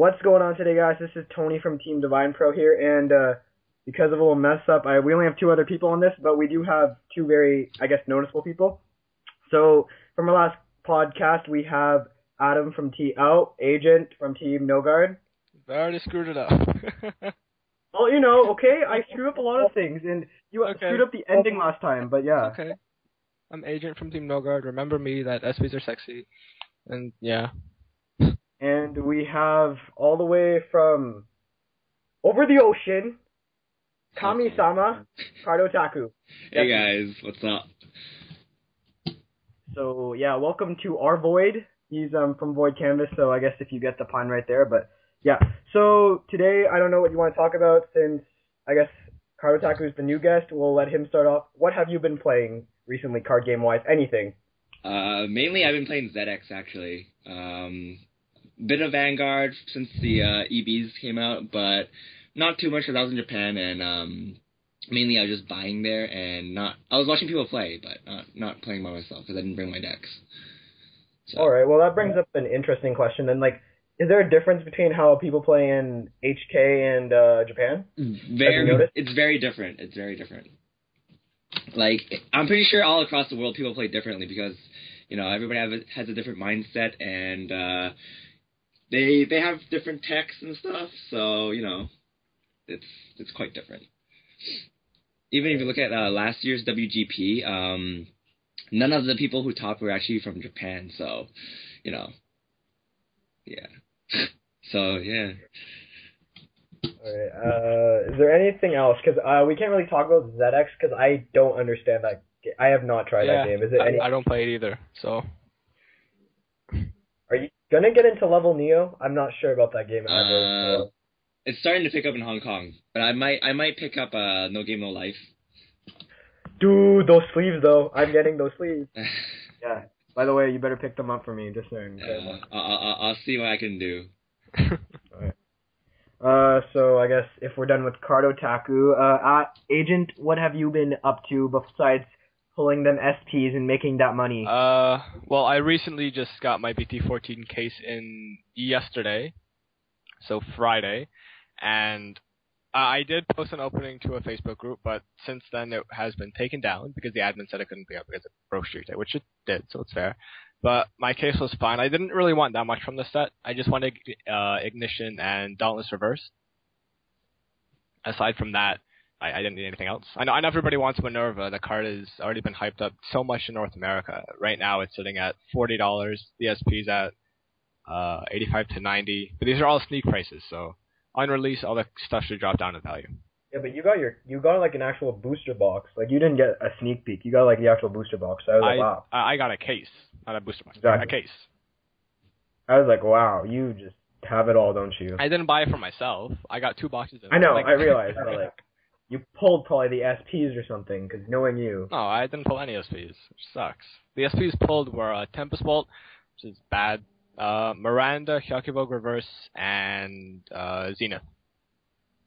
What's going on today, guys? This is Tony from Team Divine Pro here, and uh, because of a little mess up, I, we only have two other people on this, but we do have two very, I guess, noticeable people. So from our last podcast, we have Adam from T out, Agent from Team No Guard. I already screwed it up. Well, you know, okay, I screw up a lot of things, and you Okay. screwed up the ending last time, but yeah. okay. I'm Agent from Team No Guard. Remember me that SPs are sexy. And yeah. And we have all the way from over the ocean, Kami-sama, CardOtaku. Hey guys, what's up? So yeah, welcome to our Void. He's um from Void Canvas, so I guess if you get the pun right there, but yeah. So today I don't know what you want to talk about since I guess CardOtaku is the new guest. We'll let him start off. What have you been playing recently, card game wise? Anything? Uh, mainly I've been playing ZX actually. Um, bit of Vanguard since the uh, EBs came out, but not too much because I was in Japan and um, mainly I was just buying there and not. I was watching people play, but not not playing by myself because I didn't bring my decks. So, All right. Well, that brings up an interesting question. Then, like, is there a difference between how people play in HK and uh, Japan? Very, it's very different. It's very different. Like I'm pretty sure all across the world people play differently because you know everybody have a, has a different mindset and uh, they they have different texts and stuff. So you know, it's it's quite different. Even if you look at uh, last year's WGP, um, none of the people who topped were actually from Japan. So you know, yeah. so yeah. Alright, uh, is there anything else? Because uh, we can't really talk about ZX because I don't understand that. Ga- I have not tried yeah. that game. Is it I, any? I don't play it either. So Are you gonna get into Level Neo? I'm not sure about that game either. Uh, so- It's starting to pick up in Hong Kong, but I might I might pick up uh, No Game No Life. Dude, those sleeves though. I'm getting those sleeves. Yeah. By the way, you better pick them up for me. Just saying. Uh, I'll, I'll, I'll see what I can do. Uh, so I guess if we're done with CardOtaku, uh, uh, Agent, what have you been up to besides pulling them SPs and making that money? uh well I recently just got my BT fourteen case in yesterday. So Friday. And I did post an opening to a Facebook group, but since then it has been taken down because the admin said it couldn't be up because of Pro Street Day, which it did, so it's fair. But my case was fine. I didn't really want that much from the set. I just wanted uh, Ignition and Dauntless Reverse. Aside from that, I, I didn't need anything else. I know, I know everybody wants Minerva. The card has already been hyped up so much in North America. Right now it's sitting at $40. The SP's at uh, 85 to 90 But these are all sneak prices, so on release, all the stuff should drop down in value. yeah, but you got your you got like an actual booster box. Like you didn't get a sneak peek. You got like the actual booster box. So I was like, I, wow. I I got a case, not a booster box. Exactly. A case. I was like, wow. You just have it all, don't you? I didn't buy it for myself. I got two boxes. Of I know. like- I realize, but like, you pulled probably the SPs or something. Because knowing you, No, I didn't pull any SPs, which sucks. The SPs pulled were uh, Tempest Bolt, which is bad, uh, Miranda, Hyakki Vogue Reverse, and uh, Zenith.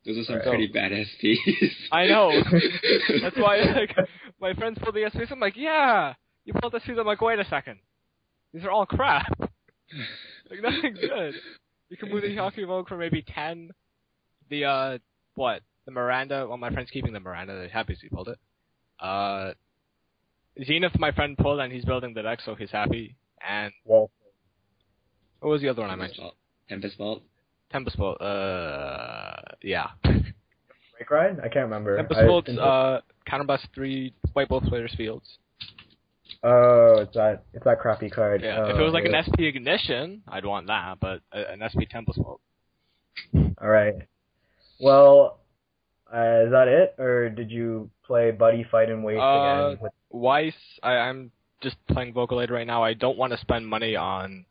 Those are some Right. pretty bad SPs. I know. That's why like my friends pulled the SPs. I'm like, yeah, you pulled the SPs. I'm like, wait a second, these are all crap. like nothing good. You can move the Hyakki Vogue for maybe ten. The uh, what? The Miranda. Well, my friend's keeping the Miranda. They're happy he pulled it. Uh, Zenith, my friend pulled, and he's building the deck, so he's happy. And well, what was the other one I mentioned? Tempest Vault. Tempest Bolt. Uh, yeah. break ride. I can't remember. Tempest I Bolt. think- Uh, counterblast three. white both players' fields. oh, it's that. It's that crappy card. Yeah, if Oh, it was like yeah. an SP Ignition, I'd want that, but uh, an SP Tempest Bolt. All right. Well, uh, is that it, or did you play Buddy Fight and Weiss Uh, again? With, Weiss, I, I'm just playing Vocaloid right now. I don't want to spend money on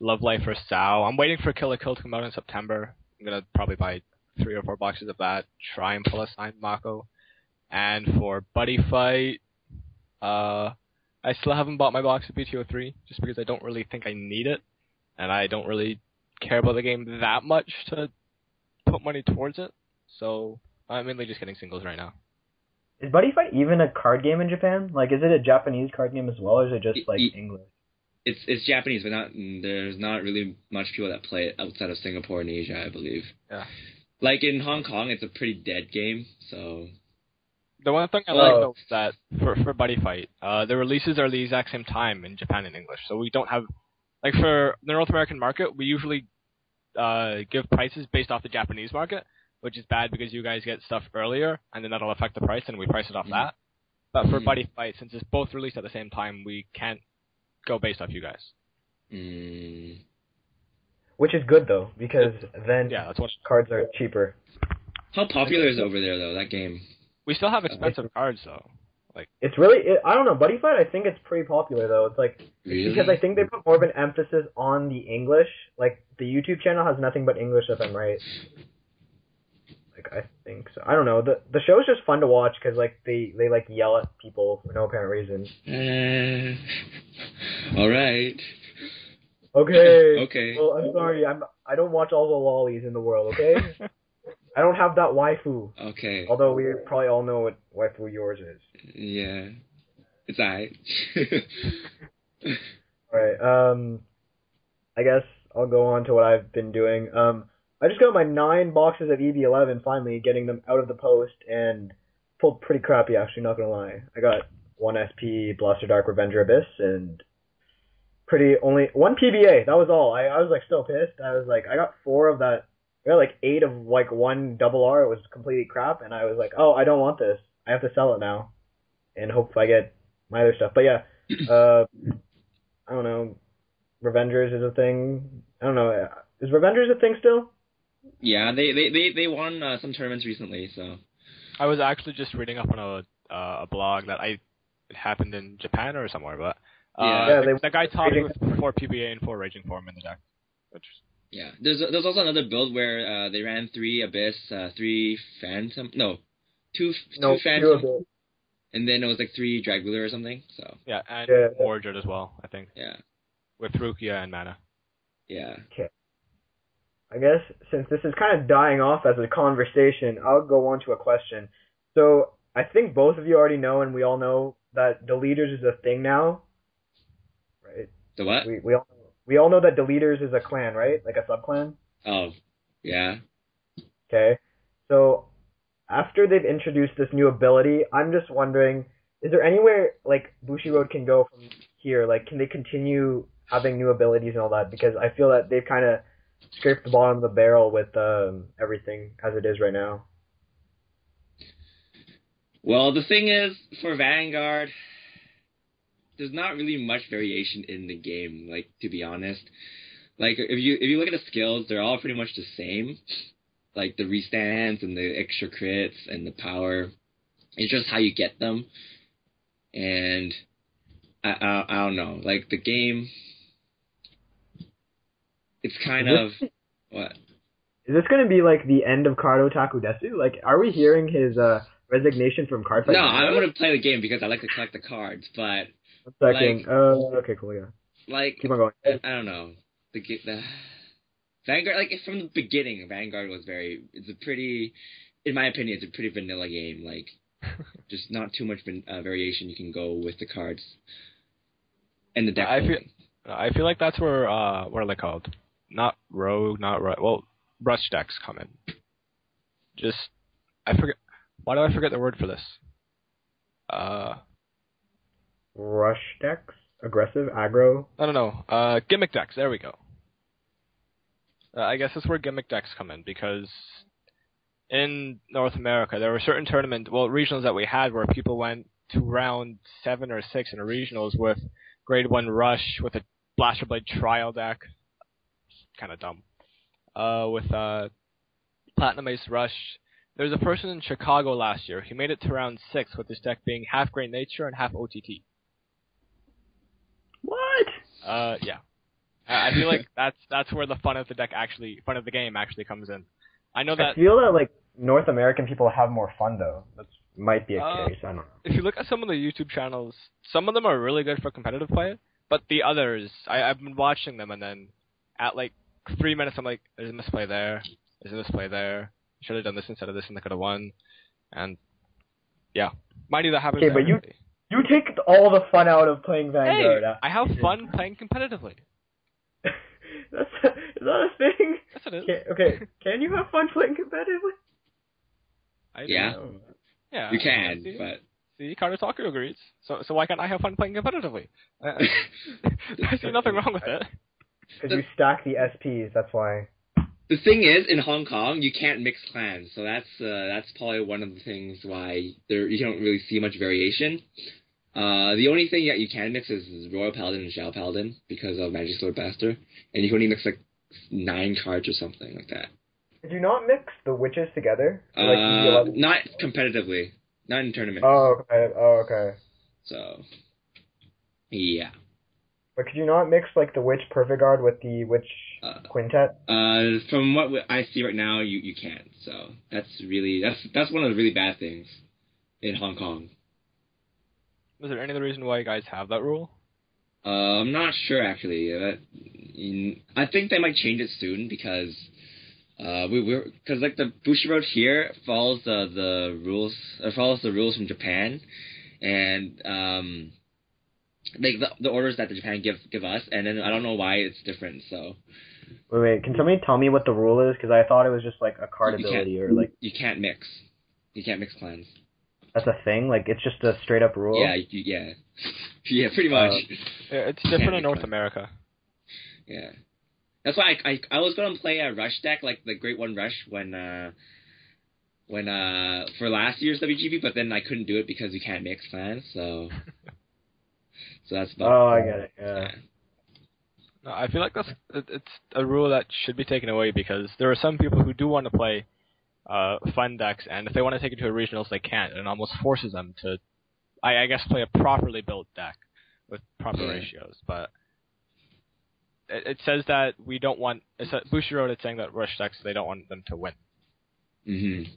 Love Live or Sao. I'm waiting for Kill la Kill to come out in September. I'm gonna probably buy three or four boxes of that. Try and pull a signed Mako. And for Buddy Fight, uh, I still haven't bought my box of BTO3 just because I don't really think I need it, and I don't really care about the game that much to put money towards it. So I'm mainly just getting singles right now. is Buddy Fight even a card game in Japan? Like, is it a Japanese card game as well, or is it just like Y- y- English? it's it's Japanese, but not there's not really much people that play it outside of Singapore and Asia, I believe. Yeah. Like in Hong Kong, it's a pretty dead game. So The one thing I Oh. like though is that for for Buddy Fight, uh, the releases are the exact same time in Japan and English, so we don't have like for the North American market, we usually uh, give prices based off the Japanese market, which is bad because you guys get stuff earlier, and then that'll affect the price, and we price it off Mhm. that. But for Mhm. Buddy Fight, since it's both released at the same time, we can't go based off you guys. mm, Which is good though, because then Yeah, that's what cards are cheaper. how popular is it over there though that game? we still have expensive cards though. Like it's really, it, I don't know, Buddy Fight. I think it's pretty popular though. It's like Really? because I think they put more of an emphasis on the English. Like the YouTube channel has nothing but English, if I'm right. Like I think so. I don't know. the The show's just fun to watch because like they they like yell at people for no apparent reason. Uh, all right. Okay. Okay. Well, I'm sorry. I'm I don't watch all the lollies in the world. Okay. I don't have that waifu. Okay. Although we probably all know what waifu yours is. Yeah. It's alright. Alright, um, I guess I'll go on to what I've been doing. Um, I just got my nine boxes of EB11 finally, getting them out of the post, and pulled pretty crappy actually, not gonna lie. I got one SP Blaster Dark Revenger Abyss, and pretty only, one PBA, that was all. I, I was like so pissed. I was like, I got four of that, I got like eight of like one double R, it was completely crap, and I was like, oh, I don't want this. I have to sell it now, and hope I get my other stuff. But yeah, uh, I don't know. Revengers is a thing. I don't know. Is Revengers a thing still? Yeah, they they they they won uh, some tournaments recently, so I was actually just reading up on a uh, a blog that I it happened in Japan or somewhere, but uh, Yeah. Yeah, the, they- the guy taught me with four PBA and four Raging Form in the deck, which yeah. There's there's also another build where uh, they ran three Abyss, uh, three Phantom, no, two No, two few Phantom, of it. and then it was like three Dragula or something. So yeah, and Yeah. Warjord as well, I think, yeah, with Rukia and Mana. yeah. I guess since this is kind of dying off as a conversation, I'll go on to a question. So I think both of you already know, and we all know that Deletors is a thing now, right? The what? We we all we all know that Deletors is a clan, right? Like a sub clan. Oh, yeah. Okay. So after they've introduced this new ability, I'm just wondering, is there anywhere like Bushiroad can go from here? Like, can they continue having new abilities and all that? Because I feel that they've kind of scraped the bottom of the barrel with um, everything as it is right now. Well, the thing is, for Vanguard, there's not really much variation in the game. Like to be honest, like if you if you look at the skills, they're all pretty much the same. Like the restands and the extra crits and the power. It's just how you get them. And I I, I don't know. Like the game, it's kind Is of this- what. Is this going to be like the end of Card Otaku Desu? Like, are we hearing his uh, resignation from Cardfight? No, I'm gonna play the game because I like to collect the cards, but One second. like- uh, okay, cool. Yeah. like Keep on going. I don't know. The, the Vanguard, like from the beginning, Vanguard was very. It's a pretty, in my opinion, it's a pretty vanilla game. Like, just not too much van- uh, variation you can go with the cards and the deck. I feel- I feel like that's where uh, what are they called? Not rogue, not ru- well, rush decks come in. Just I forget. Why do I forget the word for this? Uh, Rush decks, aggressive, aggro. I don't know. Uh, gimmick decks. There we go. Uh, I guess that's where gimmick decks come in because in North America there were certain tournament, well, regionals that we had where people went to round seven or six in regionals with grade one rush with a blaster blade trial deck. Kind of dumb. Uh, with uh, platinum ace rush. There was a person in Chicago last year. He made it to round six with his deck being half great nature and half OTT. What? Uh, yeah. I I feel like that's that's where the fun of the deck actually, fun of the game actually comes in. I know that. I feel that like North American people have more fun though. That might be a Uh, case. I don't know. if you look at some of the YouTube channels, some of them are really good for competitive play, but the others, I, I've been watching them, and then at like three minutes, I'm like, there's a misplay there, there's a misplay there. Should have done this instead of this, and they could have won. And yeah, mind you, that happens. Okay, but you- You take all the fun out of playing Vanguard. Hey, I have fun playing competitively. That's is that a thing? Yes, it is. Can, okay, can you have fun playing competitively? I Yeah. do. Yeah. You can, see, but see, Card Otaku agrees. So, so why can't I have fun playing competitively? I, uh, I, I see nothing wrong with it. Because you stack the SPs. That's why. the thing is, in Hong Kong, you can't mix clans, so that's uh, that's probably one of the things why there you don't really see much variation. Uh, the only thing that you can mix is Royal Paladin and Shadow Paladin because of Magic Sword Master, and you can only mix like nine cards or something like that. Did you not mix the witches together? Like, Uh, not competitively, not in tournaments. oh, okay. Oh, okay. So, yeah. But could you not mix like the witch perfect guard with the witch Uh, quintet? Uh, from what I see right now, you you can't. So that's really that's that's one of the really bad things in Hong Kong. Is there any other reason why you guys have that rule? Uh, I'm not sure actually. Uh, in, I think they might change it soon because uh, we we're because like the Bushiroad here follows the the rules uh, follows the rules from Japan, and um, like the, the orders that the Japan give give us, and then I don't know why it's different. So Wait, wait. Can somebody tell me what the rule is? Because I thought it was just like a card You ability or like you can't mix. You can't mix clans. that's a thing. Like it's just a straight up rule. Yeah, you, yeah, yeah, pretty much. Yeah, It's different in North fun. America. Yeah. That's why I, I I was gonna play a rush deck like the Great One Rush when uh when uh for last year's WGP, but then I couldn't do it because you can't mix clans, so so that's about Oh, I get it. Yeah. yeah. No, I feel like that's it's a rule that should be taken away because there are some people who do want to play uh, fun decks, and if they want to take it to a regionals, they can't, and it almost forces them to, I, I guess, play a properly built deck with proper Yeah. ratios. But it, it says that we don't want. It's a, Bushiroad is saying that rush decks they don't want them to win. Mhm.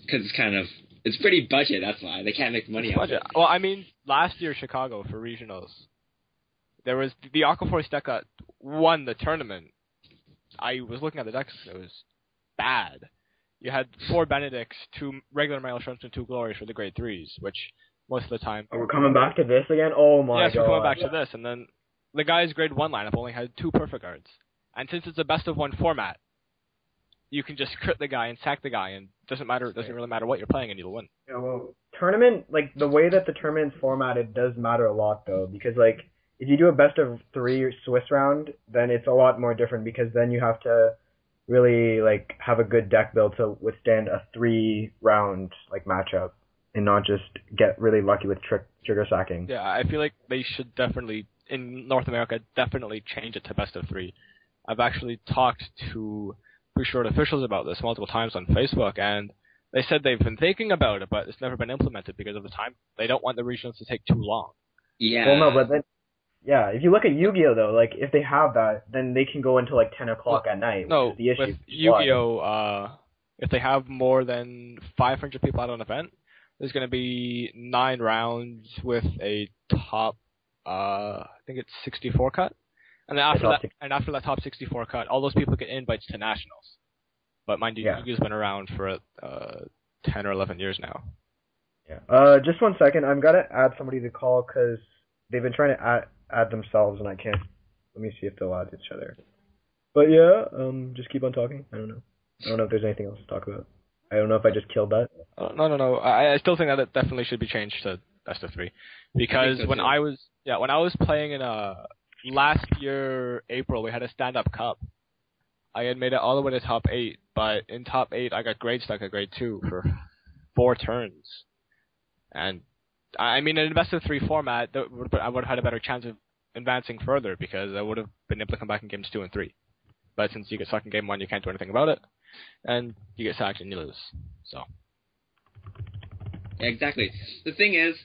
Because it's kind of it's pretty budget. That's why they can't make money out of Budget. it. Well, I mean, last year Chicago for regionals, there was the Aquaforce deck that won the tournament. I was looking at the decks; it was bad. You had four Benedicts, two regular Maelstroms, and two Glories for the grade threes, which most of the time. Oh, we're coming back to this again. Oh my yes, god. we're coming back to this, and then the guy's grade one lineup only had two perfect guards, and since it's a best of one format, you can just crit the guy and sack the guy, and doesn't matter. It doesn't really matter what you're playing, and you'll win. Yeah, well, tournament like the way that the tournament's formatted does matter a lot though, because like if you do a best of three Swiss round, then it's a lot more different because then you have to really like have a good deck build to withstand a three round like matchup and not just get really lucky with trick trigger sacking. Yeah, I feel like they should definitely in North America definitely change it to best of three. I've actually talked to Bushiroad officials about this multiple times on Facebook, and they said they've been thinking about it, but it's never been implemented because of the time. They don't want the regionals to take too long. Yeah. Well, no, but then yeah, if you look at Yu-Gi-Oh though, like if they have that, then they can go until like ten o'clock at night. which No, is the issue. with Yu-Gi-Oh, uh, if they have more than 500 people at an event, there's going to be nine rounds with a top, uh, I think it's 64 cut, and then after that, and after that top 64 cut, all those people get invites to nationals. But mind you, Yeah. Yu-Gi-Oh's been around for uh, 10 or 11 years now. Yeah. Uh, just one second. I'm gonna add somebody to call because they've been trying to add add themselves and I can't. Let me see if they'll add each other. But yeah, um, just keep on talking. I don't know. I don't know if there's anything else to talk about. I don't know if I just killed that. Uh, no, no, no. I, I still think that it definitely should be changed to best of three, because so, when too. I was yeah when I was playing in uh last year April we had a stand up cup. I had made it all the way to top eight, but in top eight I got grade stuck at grade two for four turns, and I mean in best of three format I would have had a better chance of advancing further because I would have been able to come back in games two and three. But since you get stuck in game one, you can't do anything about it, and you get sacked and you lose. So. Exactly. The thing is,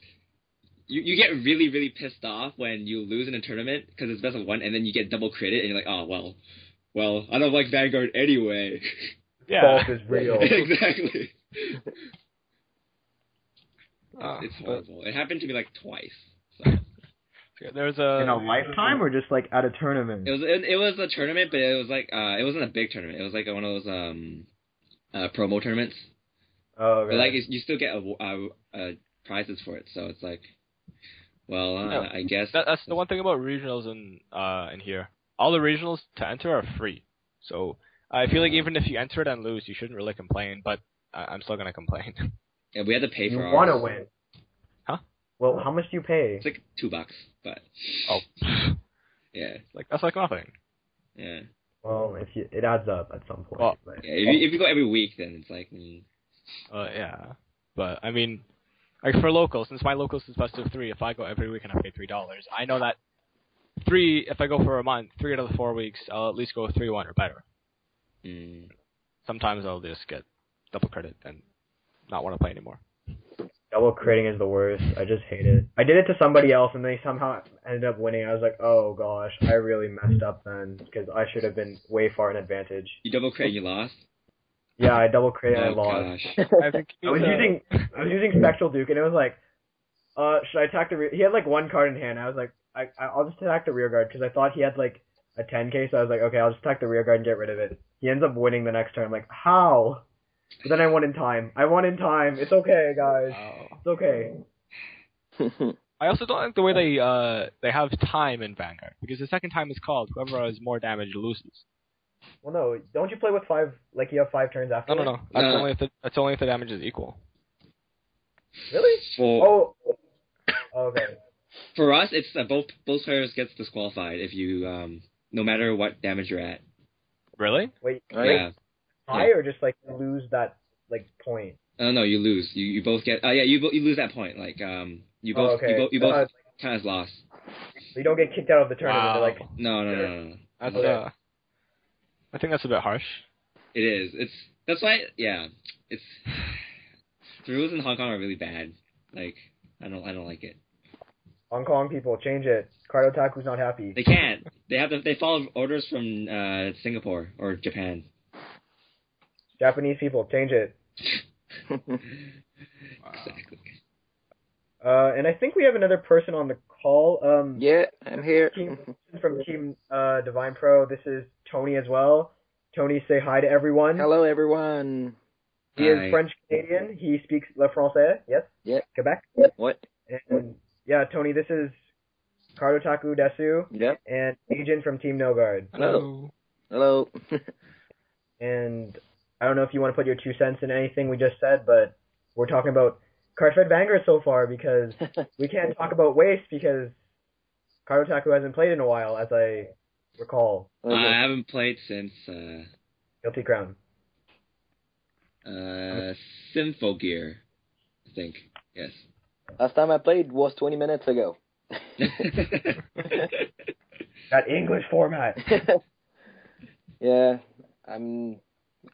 you, you get really, really pissed off when you lose in a tournament because it's best of one, and then you get double credit, and you're like, oh, well, well, I don't like Vanguard anyway. Yeah. Fault is real. exactly. Uh, it's horrible. It happened to me like twice. So. There's a In a lifetime or just like at a tournament? It was it, it was a tournament, but it was like uh, it wasn't a big tournament. It was like one of those um, uh, promo tournaments. oh, But like you still get a, uh uh prizes for it, so it's like Well, uh, Yeah. I guess That, that's the one thing about regionals in uh in here. All the regionals to enter are free, so I feel like even if you enter it and lose, you shouldn't really complain. But I, I'm still gonna complain. Yeah, we had to pay You for ours. want to win. Huh? Well, how much do you pay? It's like two bucks, but oh, yeah, like that's like nothing. yeah. Well, if you, it adds up at some point. Well, but- yeah if, you, if you go every week, then it's like mm, Uh, yeah, but I mean, like for locals, since my locals is best of three, if I go every week and I pay three dollars, I know that three. If I go for a month, three out of the four weeks, I'll at least go three one or better. mm, Sometimes I'll just get double credit and not want to play anymore. Double critting is the worst. I just hate it. I did it to somebody else and they somehow ended up winning. I was like, oh gosh, I really messed up then because I should have been way far in advantage. you double crit and you lost. Yeah, I double crit and I lost. gosh. I I was uh, using I was using Spectral Duke and it was like, uh, should I attack the rear? He had like one card in hand. I was like, I I- I'll just attack the rear guard because I thought he had like a 10k. So I was like, okay, I'll just attack the rear guard and get rid of it. He ends up winning the next turn. I'm like, how? But then I won in time. I won in time. It's okay, guys. oh. It's okay. I also don't like the way they uh they have time in Vanguard because the second time is called, whoever has more damage loses. Well, no, don't you play with five? Like you have five turns after? No, no, no. That's No. only if the that's only if the damage is equal. Really? For Oh. Okay. for us, it's uh, both both players gets disqualified if you um no matter what damage you're at. Really? Wait. Right. Yeah. Tie or just like lose that like point? Oh no, you lose. You you both get. Oh yeah, you bo- you lose that point. Like um, you Oh, both okay. you, bo- you So, both uh, kind of lost. you don't get kicked out of the tournament. Wow. Like, No no no no. no. That's Okay. uh, I think that's a bit harsh. It is. It's that's why. Yeah. It's the rules in Hong Kong are really bad. Like I don't I don't like it. Hong Kong people, change it. Card Otaku's not happy. They can't. They have to. They follow orders from uh Singapore or Japan. Japanese people, change it. Exactly. Uh, and I think we have another person on the call. Um, yeah, I'm here. Team from Team uh, Divine Pro. This is Tony as well. Tony, say hi to everyone. Hello, everyone. He is French Canadian. He speaks Le Français. Yes. Yeah. Quebec. What? And yeah, Tony, this is Card Otaku Desu Yep. and Agent from Team No Guard. Hello. Hello. And I don't know if you want to put your two cents in anything we just said, but we're talking about Cardfight Vanguard so far because we can't talk about Weiss because Card Otaku hasn't played in a while, as I recall. I haven't played since uh Guilty Crown. uh Symphogear. I think. Yes. Last time I played was 20 minutes ago. That English format. yeah, I'm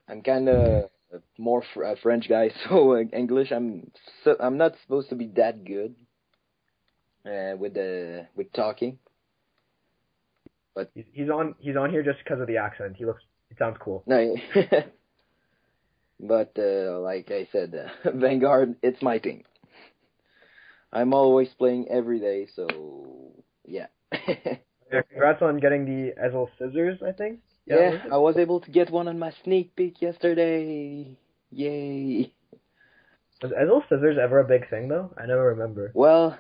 I'm kind of more fr- a French guy, so uh, English I'm so I'm not supposed to be that good uh, with the with talking. He's, he's on. He's on here just because of the accent. He looks. It sounds cool. No, but uh, like I said, uh, Vanguard, it's my team. I'm always playing every day, so yeah. Yeah, congrats on getting the Ezel scissors. I think. Yeah, it? I was able to get one on my sneak peek yesterday. Yay! Was Ezel scissors ever a big thing though? I never remember. Well,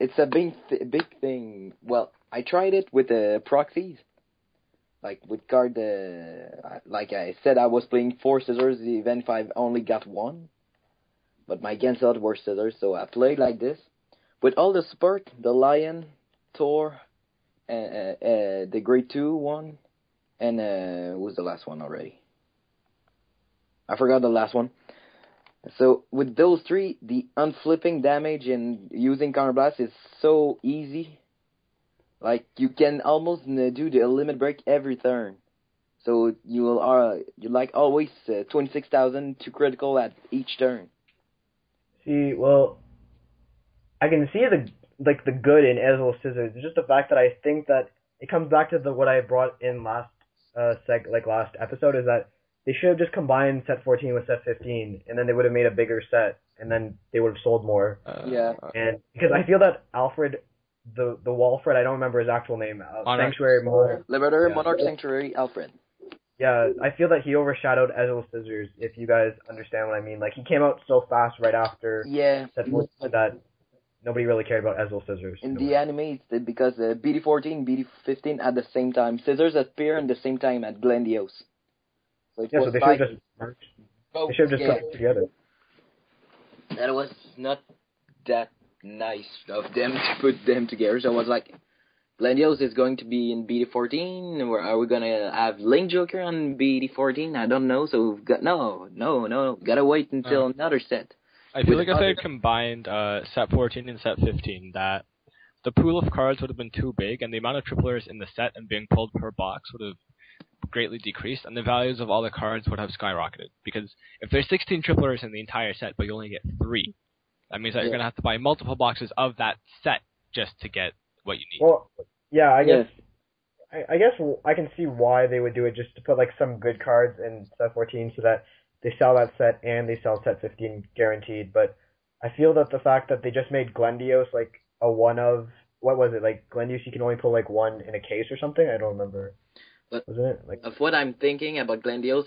it's a big th- big thing. Well, I tried it with the proxies, like with card. Uh, like I said, I was playing four scissors, even if I only got one. But my Genseld were scissors, so I played like this. With all the support, the Lion, Thor, uh, uh, uh, the Grade Two one, and uh, what was the last one already? I forgot the last one. So with those three, the unflipping damage and using counterblast is so easy. Like you can almost uh, do the limit break every turn. So you will uh you like always uh, twenty six thousand to critical at each turn. See, well, I can see the like the good in Ezel scissors. It's just the fact that I think that it comes back to the what I brought in last uh seg like last episode is that they should have just combined set 14 with set 15, and then they would have made a bigger set, and then they would have sold more. Uh, Yeah. And because I feel that Alfred, the the Walfred, I don't remember his actual name, uh, Monarch. Sanctuary Monarch. Liberator, Yeah. Monarch Sanctuary, Alfred. Yeah, I feel that he overshadowed Ezel scissors. If you guys understand what I mean, like he came out so fast right after Yeah. set 14 that nobody really cared about Ezel Scissors. In No the anime, it's because uh, BT14, BT15 at the same time. Scissors appear at the same time at Glendios. So yeah, so they should have just merged. both They should have just games. put together. that was not that nice of them to put them together. So I was like, Glendios is going to be in BT14, or are we gonna have Link Joker on BT14? I don't know. So we've got no, no, no. Gotta wait until Uh. another set. I feel like if they had combined uh, set 14 and set 15, that the pool of cards would have been too big, and the amount of triplers in the set and being pulled per box would have greatly decreased, and the values of all the cards would have skyrocketed. Because if there's 16 triplers in the entire set, but you only get three, that means that Yeah. you're gonna have to buy multiple boxes of that set just to get what you need. Well, yeah, I Yeah. guess. I, I guess I can see why they would do it just to put like some good cards in set 14 so that they sell that set and they sell set 15 guaranteed. But I feel that the fact that they just made Glendios like a one of what was it like Glendios you can only pull like one in a case or something I don't remember. But- wasn't it like Of what I'm thinking about Glendios,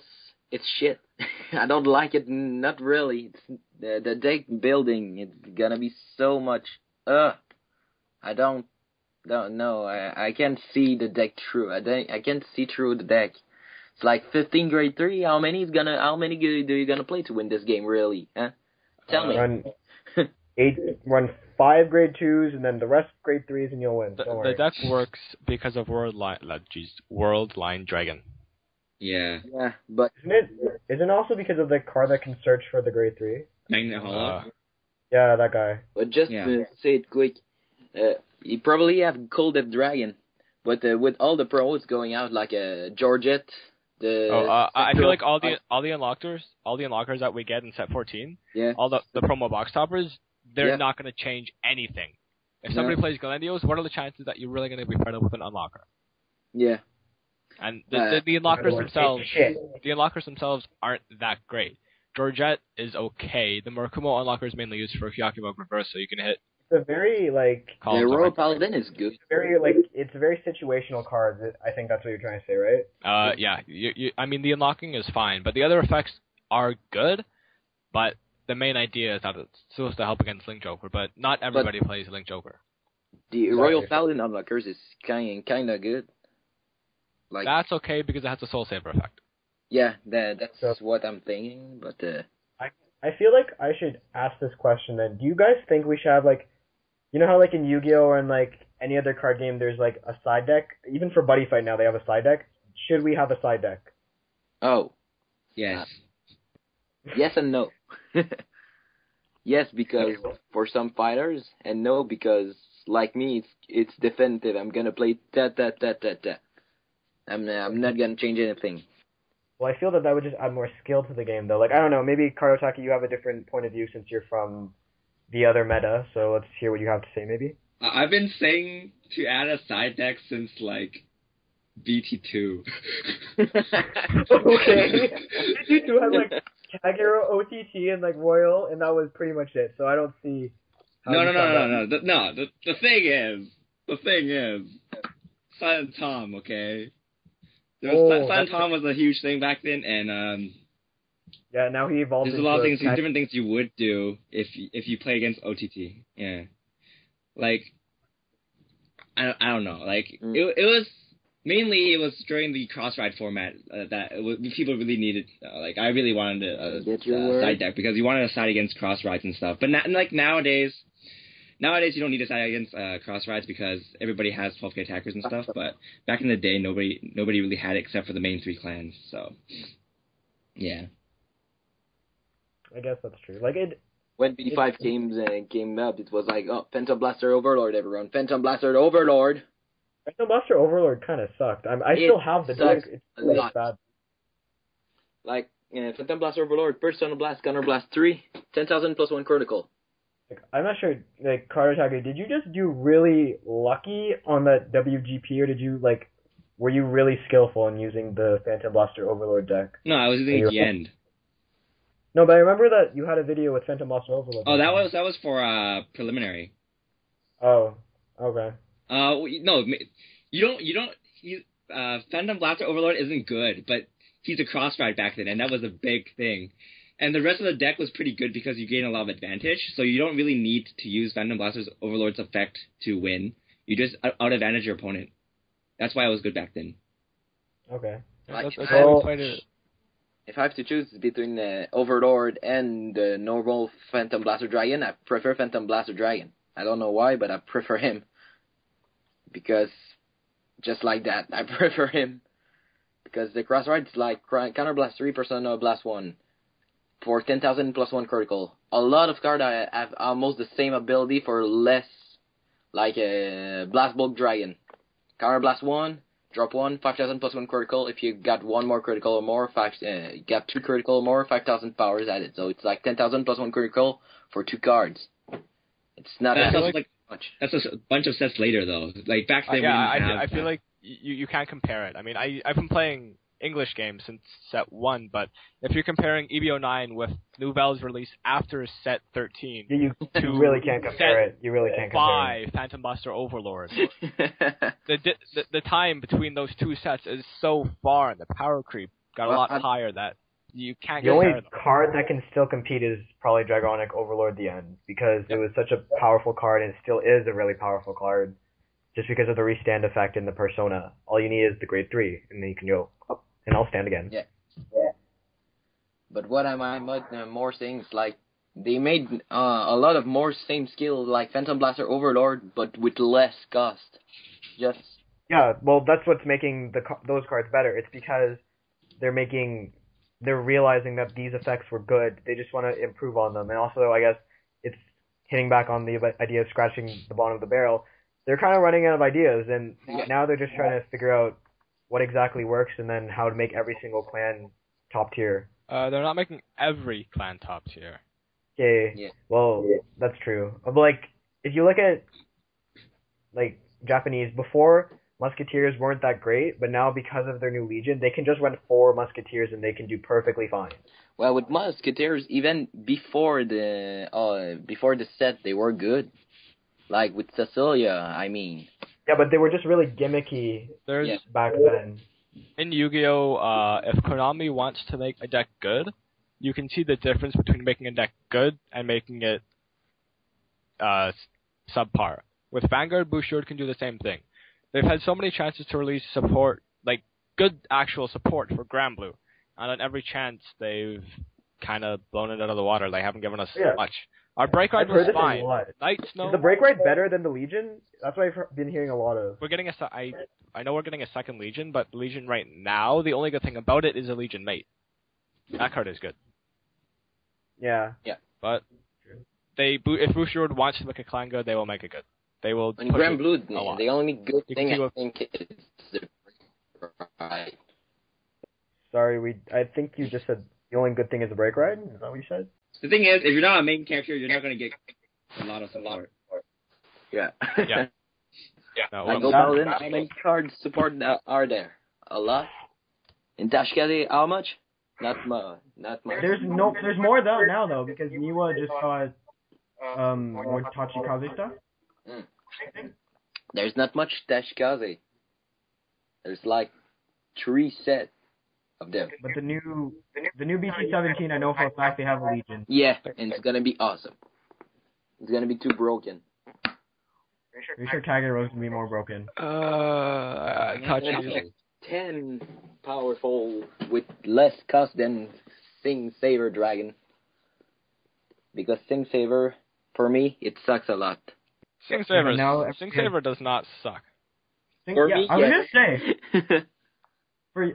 it's shit. I don't like it. Not really. It's the the deck building. It's gonna be so much. Uh, I don't. Don't know. I I can't see the deck through. I don't, I can't see through the deck. It's like 15 grade three. How many is gonna? How many do do you gonna play to win this game? Really? Huh? Tell me. run eight run five grade twos and then the rest grade threes and you'll win. The, Don't the worry. deck works because of World Line, uh, geez, World Line Dragon. Yeah. Yeah, but Isn't it? Isn't it also because of the card that can search for the grade three? Magnet Hollow. Uh, Yeah, that guy. But just Yeah. to say it quick, uh, you probably have Cold Death Dragon, but uh, with all the pros going out, like uh, Georgette, the oh, uh, I feel like all the all the unlockers, all the unlockers that we get in set 14, yeah, all the the promo box toppers, they're Yeah. not going to change anything. If No. somebody plays Glendios, what are the chances that you're really going to be paired up with an unlocker? yeah, And the, Uh, the, the unlockers themselves, takes the unlockers themselves aren't that great. Georgette is okay. The Murakumo unlocker is mainly used for Hyakumo reverse, so you can hit It's a very like calls. the on Royal. Paladin is good. very like it's a very situational card. I think that's what you're trying to say, right? Uh, yeah, you, you, I mean the unlocking is fine, but the other effects are good. But the main idea is that it's supposed to help against Link Joker, but not everybody plays Link Joker. The Exactly. Royal Paladin unlockers is kind kind of good. Like That's okay because it has a Soul Saver effect. yeah, that that's So- what I'm thinking. But uh, I feel like I should ask this question then. Do you guys think we should have like, you know how like in Yu-Gi-Oh or in like any other card game, there's like a side deck. Even for Buddy Fight now, they have a side deck. Should we have a side deck? oh, Yes. Uh, yes and no. yes, because for some fighters, and no because like me, it's it's definitive. I'm gonna play that that that that that. I'm I'm not gonna change anything. Well, I feel that that would just add more skill to the game, though. Like, I don't know, maybe Card Otaku, you have a different point of view since you're from the other meta. So let's hear what you have to say, maybe. I- I've been saying to add a side deck since like BT2. okay. you do have like Kagero OTT and like Royal, and that was pretty much it. So I don't see. how No, you no, no, found no, out. no, the, no. The the thing is, the thing is, Silent Tom. Okay, there was, Oh, Silent Tom was a huge thing back then, and um, Yeah, now he evolved. there's a lot of things, there's different things you would do if you- if you play against OTT. Yeah, like I don't, I don't know. Like Mm. it it was mainly it was during the cross ride format uh, that it was, people really needed. Uh, like I really wanted a, a, Get your a side deck because you wanted a side against cross rides and stuff. But na- like nowadays. Nowadays, you don't need a side against uh, cross rides because everybody has 12k attackers and stuff. But back in the day, nobody nobody really had it except for the main three clans. So, yeah. I guess that's true. Like it. when B5 came uh, came up, it was like, oh, Phantom Blaster Overlord, everyone, Phantom Blaster Overlord. Phantom Blaster Overlord kind of sucked. I'm, I It still have the deck. sucks It's a really lot. bad. Like uh, Phantom Blaster Overlord, Persona Blast, Counter Blast three, ten thousand plus one critical. Like, I'm not sure. Like Card Otaku, did you just do really lucky on that WGP, or did you like? Were you really skillful in using the Phantom Blaster Overlord deck? No, I was using the end. No, but I remember that you had a video with Phantom Blaster Overlord. Oh, that was that was for uh preliminary. Oh, okay. Uh, no, you don't you don't. He, uh, Phantom Blaster Overlord isn't good, but he's a cross ride back then, and that was a big thing. and the rest of the deck was pretty good because you gain a lot of advantage. So you don't really need to use Phantom Blaster's Overlord's effect to win. You just out advantage your opponent. That's why it was good back then. Okay. Yeah, that's, that's I- why played it. If I have to choose between the Overlord and the normal Phantom Blaster Dragon, I prefer Phantom Blaster Dragon. I don't know why, but I prefer him. Because, just like that, I prefer him. Because the cross is like counter blast 3 persona blast 1 for 10,000 plus 1 critical. A lot of cards have almost the same ability for less, like a Blast Bulk Dragon. Counter blast 1, drop 1, 5,000 plus 1 critical. If you got one more critical or more, five, uh, you got 2 critical or more, 5,000 powers added. So it's like 10,000 plus 1 critical for 2 cards. It's not That's that also like much. that's a bunch of sets later though. Like back Uh, then, yeah, we I, didn't feel- have I feel that. like you you can't compare it. I mean, I I've been playing English games since set one, but if you're comparing EBO nine with Nouvelle's release after set thirteen, You, you To really can't compare it. You really can't compare it. by Phantom Blaster Overlord, the, the the time between those two sets is so far, and the power creep got a Well, lot I- higher that you can't The only them. card that can still compete is probably Dragonic Overlord the End because it was such a powerful card and it still is a really powerful card. Just because of the restand effect in the persona. All you need is the grade three and then you can go up and I'll stand again. Yeah. yeah. But what am I much uh, more saying is like they made uh, a lot of more same skill like Phantom Blaster Overlord, but with less cost. Just Yeah, well, that's what's making the those cards better. It's because they're making, they're realizing that these effects were good. They just want to improve on them, and also, I guess, it's hitting back on the idea of scratching the bottom of the barrel. They're kind of running out of ideas, and Yeah. now they're just trying to figure out what exactly works, and then how to make every single clan top tier. Uh, they're not making every clan top tier. Okay. Yeah. Well, that's true. But like, if you look at like Japanese before, musketeers weren't that great, but now because of their new legion, they can just run four musketeers and they can do perfectly fine. well with Musketeers even before the uh before the set they were good. Like with Cecilia, I mean. Yeah, but they were just really gimmicky There's Yeah. back then. in Yu-Gi-Oh, uh, if Konami wants to make a deck good, you can see the difference between making a deck good and making it uh, subpar. With Vanguard, Bushiroad can do the same thing. They've had so many chances to release support, like good actual support for Granblue, and on every chance they've kind of blown it out of the water. They haven't given us Yeah. much. Our break ride I've was fine. lot. Night Is the break ride better than the Legion? That's what I've been hearing a lot of. We're getting a se- I I know we're getting a second Legion, but Legion right now, the only good thing about it is a Legion mate. That card is good, Yeah. Yeah. but they Bu- if Bushiroad wants to make a clan good, they will make it good. They will. And Grand it. Blue, a lot. the only good You thing see I what- think is the right. Sorry, we. I think you just said the only good thing is the break ride. Is that what you said? The thing is, if you're not a main character, you're not gonna get a lot of support. Yeah. Yeah. No, well, Paladin, how many cards support are there? A lot. In Tachikaze, how much? Not much. Not much. There's no. There's more though now though because Niwa just got um more Tachikaze stuff. There's not much Tachikaze. There's like three set of them. But the new the new BT seventeen, I know for a fact they have a Legion. Yeah, and it's gonna be awesome. It's gonna be too broken. Pretty sure Kagero can be more broken. uh, I touch It's like ten powerful with less cost than Sing Saver Dragon. Because Sing Saver, for me, it sucks a lot. Sing Saver. but now Sing Saver does not suck. Think, For yeah, me, I was yes. gonna say for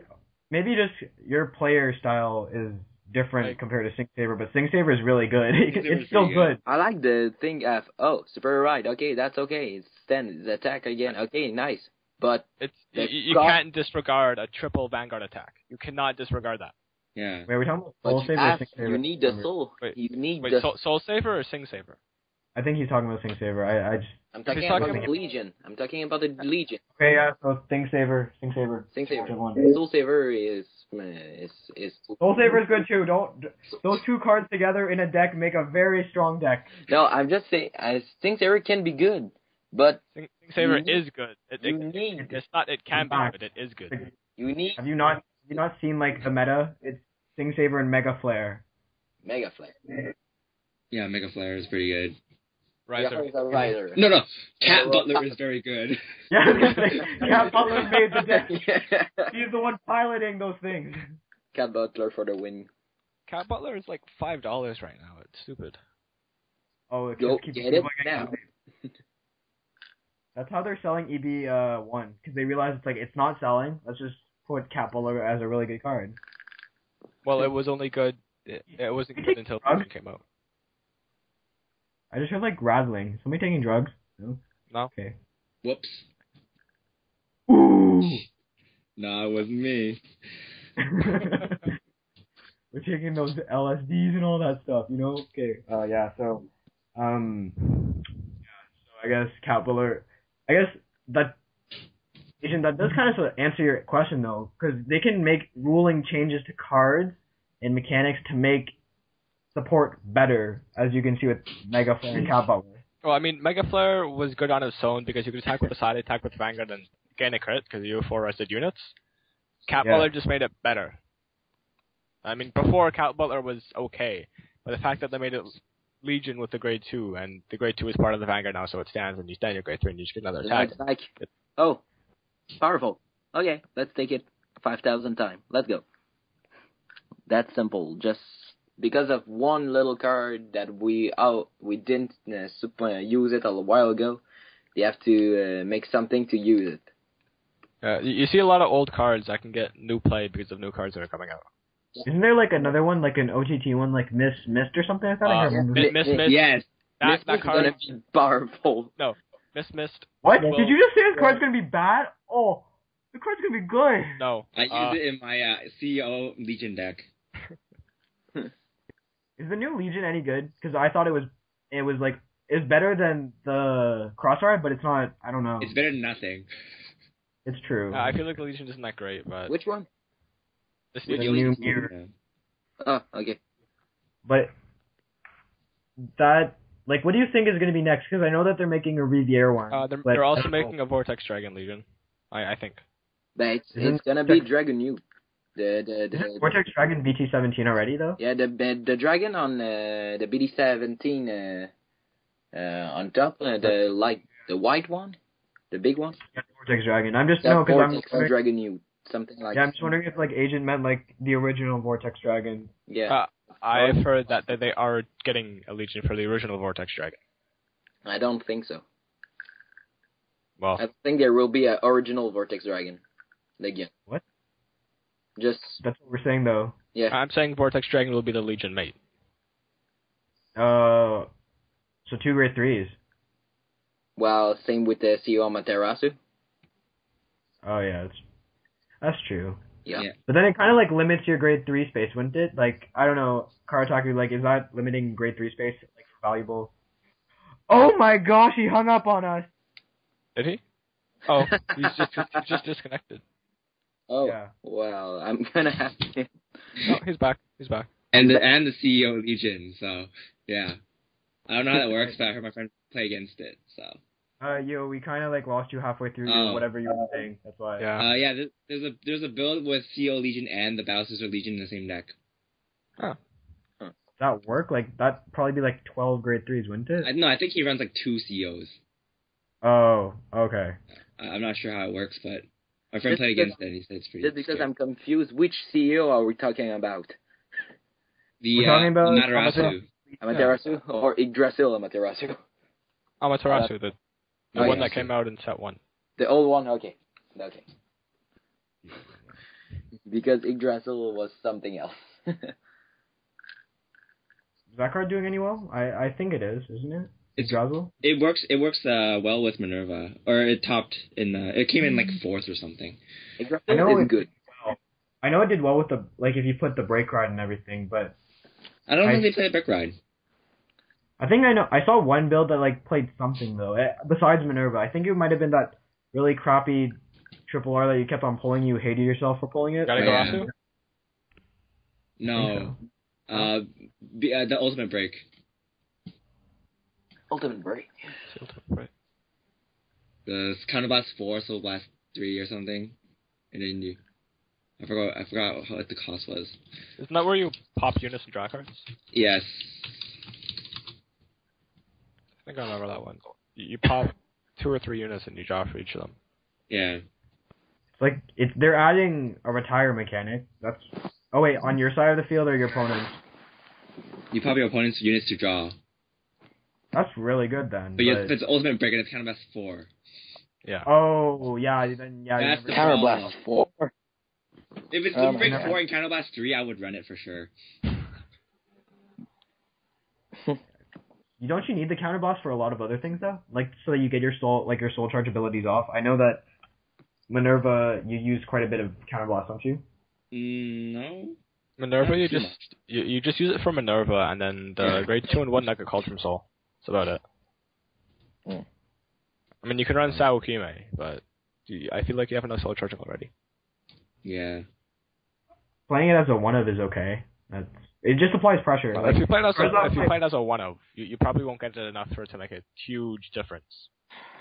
maybe just your player style is different Like- compared to Sing Saver, but Sing Saver is really good. It's still good. good. I like the thing of oh super right okay that's okay it's stand it's attack again okay nice but It's you, you cost- can't disregard a triple Vanguard attack. You cannot disregard that. Yeah. Wait, are we talking about but Soul you, Saver or Sing Saver? you need the soul Wait, you need Wait, the Soul, Soul Saver or Sing Saver? I think he's talking about Sing Saver. I, I just I'm talking He's about talking the about- Legion I'm talking about the Legion okay. Yeah, so Sing Saver, Sing Saver. Sing Saver Which one? Soul Saver is uh, is is Soul Saver is good too. Don't those two cards together in a deck make a very strong deck. no I'm just saying I Sing Saver can be good but Sing, Sing Saver is good. It, it, need it's not. It can be, Back. but it is good. you need Have you not have you not seen like the meta? It's Sing Saver and Mega Flare. Mega Flare. Yeah, Mega Flare is pretty good. Riser. Yeah, he's a rider. No, no, Cat Butler is very good. Yeah, I was gonna say, Cat Butler made the deck. He's the one piloting those things. Cat Butler for the win. Cat Butler is like five dollars right now. It's stupid. Oh, it Go just keeps get it people now. That's how they're selling EB uh one because they realize it's like it's not selling. Let's just put Cat Butler as a really good card. Well, it was only good. It, it wasn't good until Drugs? Legion came out. I just heard like rattling. Somebody taking drugs? No. No. Okay. Whoops. Ooh. No, it wasn't me. We're taking those LSDs and all that stuff, you know? Okay. Uh, yeah. So, um, yeah. So I guess Cat Butler. I guess that Agent that does kind of sort of answer your question though, because they can make ruling changes to cards and mechanics to make support better, as you can see with Mega Flare and Cat Butler. Well, I mean, Mega Flare was good on its own because you could attack with a side attack with Vanguard and gain a crit because you four rested units. Cat Yeah. Butler just made it better. I mean, before Cat Butler was okay, but the fact that they made it Legion with the grade two, and the grade two is part of the Vanguard now, so it stands, and you stand your grade three, and you just get another attack. It's like, oh, powerful. Okay, let's take it 5,000 times. Let's go. That's simple. Just because of one little card that we oh we didn't uh, sup- uh, use it a while ago, they have to uh, make something to use it. Uh, you you see a lot of old cards that can get new play because of new cards that are coming out. Isn't there like another one, like an OTT one, like Miss Mist or something like that? Uh, can't remember. Mi- Miss Mist. Yes. That, this that is card, gonna be powerful. No, Miss Mist. What? Well- Did you just say this card's gonna be bad? Oh, the card's gonna be good. No. I used uh, it in my uh, CEO Legion deck. Is the new Legion any good? Because I thought it was, it was like, it's better than the Crossfire, but it's not. I don't know. It's better than nothing. It's true. uh, I feel like the Legion isn't that great, but Which one? this The new new mirror. Oh, okay. But that, like, what do you think is gonna be next? Because I know that they're making a Riviera one. Uh, they're, they're also that's- making a Vortex Dragon Legion. I, I think. But it's, it's gonna be Dragon U. The the Isn't the, Vortex Dragon BT17 already though? yeah the the, the dragon on uh, the BD seventeen uh, uh, on top uh, the light the white one, the big one. Yeah, Vortex Dragon. I'm just That no, because I'm. Vortex Dragon U, something like. Yeah, I'm just wondering if like Agent meant like the original Vortex Dragon. Yeah, Uh, I've heard that, that they are getting a Legion for the original Vortex Dragon. I don't think so. Well, I think there will be an original Vortex Dragon again. What? Just That's what we're saying though. yeah. I'm saying Vortex Dragon will be the Legion mate. Uh, so two grade threes. Well, same with the CEO Amaterasu. Oh yeah, that's that's true. Yeah. Yeah. But then it kind of like limits your grade three space, wouldn't it? Like I don't know, CardOtaku. Like, is that limiting grade three space like for valuable? Oh my gosh, he hung up on us. Did he? Oh, he's just he's just disconnected. Oh Yeah. well, I'm gonna have to. No, he's back. He's back. And the and the CEO Legion. So yeah, I don't know how that works, but I heard my friend play against it. So Uh, yo, we kind of like lost you halfway through Oh. whatever you were saying. That's why. Yeah. uh, yeah, there's, there's a there's a build with CEO Legion and the Battlestar Legion in the same deck. Does that work? Like that probably be like twelve grade threes, wouldn't it? I no, I think he runs like two CEOs. Oh, okay. I- I'm not sure how it works, but my friend Just played because- against it. He said it's pretty. Just because scary. I'm confused, which CEO are we talking about? the We're talking uh, about Matarasu. Amaterasu or Yggdrasil Amaterasu? Amaterasu, the the Oh, one yeah, that came out in set one. The old one, okay, okay. because Yggdrasil was something else. Is that card doing any well? I I think it is, isn't it? It's- Drazzle? It works. It works uh, well with Minerva, or it topped in. Uh, it came in like fourth or something. I know is it- good. I know it did well with the like if you put the brake ride and everything, but I don't I- think they played Break Ride. I think I know I saw one build that like played something though. Eh, Besides Minerva, I think it might have been that really crappy triple R that you kept on pulling. You hated yourself for pulling it. Gotta go Yeah. Asu? No, uh, the, uh, the Ultimate Break. Ultimate Break. Right. The counterblast four, so blast three or something. And then you. I forgot. I forgot what the cost was. Isn't that where you pop units and draw cards? Yes. I think I remember that one. You, you pop two or three units and you draw for each of them. Yeah. It's like it's they're adding a retire mechanic. That's oh wait, on your side of the field or your opponent's? You pop your opponent's units to draw. That's really good then. But, yes, it's ultimate break and it's kind of best four. Yeah. Oh yeah, then yeah. That's the never- Counterblast four. If it's Um, Super Break 4 and Counterblast 3, I would run it for sure. You don't you need the counterblast for a lot of other things though? Like so that you get your soul like your soul charge abilities off. I know that Minerva you use quite a bit of counterblast, don't you? Mm, no? Minerva, you just you, you just use it for Minerva, and then the grade two and one Nugget from Soul. That's about it. Hmm. I mean, you can run Saokime, but you, I feel like you have enough soul charging already. Yeah. Playing it as a one of is okay. That's it just applies pressure. Well, Like, if you play it as Whereas a, I'll if you play- play it as a one of, you, you probably won't get it enough for it to make a huge difference.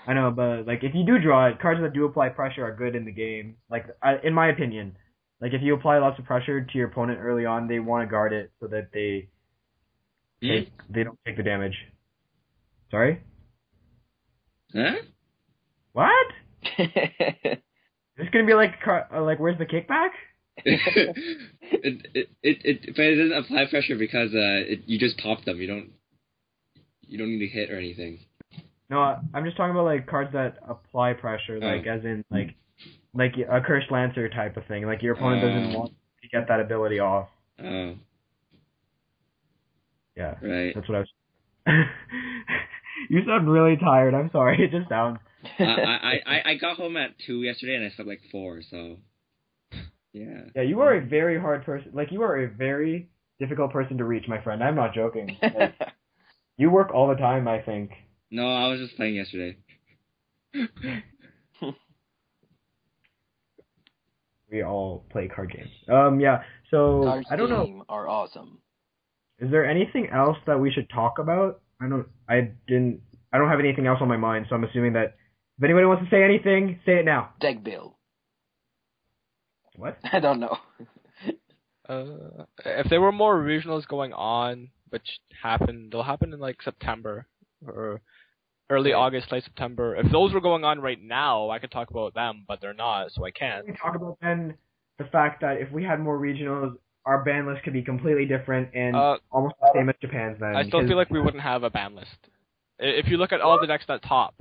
I know, but like if you do draw it, cards that do apply pressure are good in the game. Like I, in my opinion, like if you apply lots of pressure to your opponent early on, they want to guard it so that they Hmm? take they don't take the damage. Sorry, Huh? what? Is this gonna be like uh, like where's the kickback? it, it, it, it, but it doesn't apply pressure because uh, it, you just pop them. You don't you don't need to hit or anything. No, I- I'm just talking about like cards that apply pressure, Oh. like as in like like a cursed lancer type of thing. Like your opponent doesn't Oh. want to get that ability off. Oh, Yeah. right. That's what I was. you sound really tired. I'm sorry. It just sounds. I, I, I, I got home at 2 yesterday and I slept like 4, so. Yeah. Yeah, you are a very hard person. Like you are a very difficult person to reach, my friend. I'm not joking. Like, you work all the time. I think. No, I was just playing yesterday. We all play card games. Um. Yeah. So Cards I don't know. are awesome. Is there anything else that we should talk about? I don't. I didn't. I don't have anything else on my mind. So I'm assuming that if anybody wants to say anything, say it now. Deck build. What? I don't know. Uh, if there were more regionals going on, which happen, they'll happen in like September or early August, late September. If those were going on right now, I could talk about them, but they're not, so I can't. we talk about then the fact that if we had more regionals, our ban list could be completely different and Uh, almost the same as Japan's then. I still feel like we wouldn't have a ban list. If you look at all the decks that top,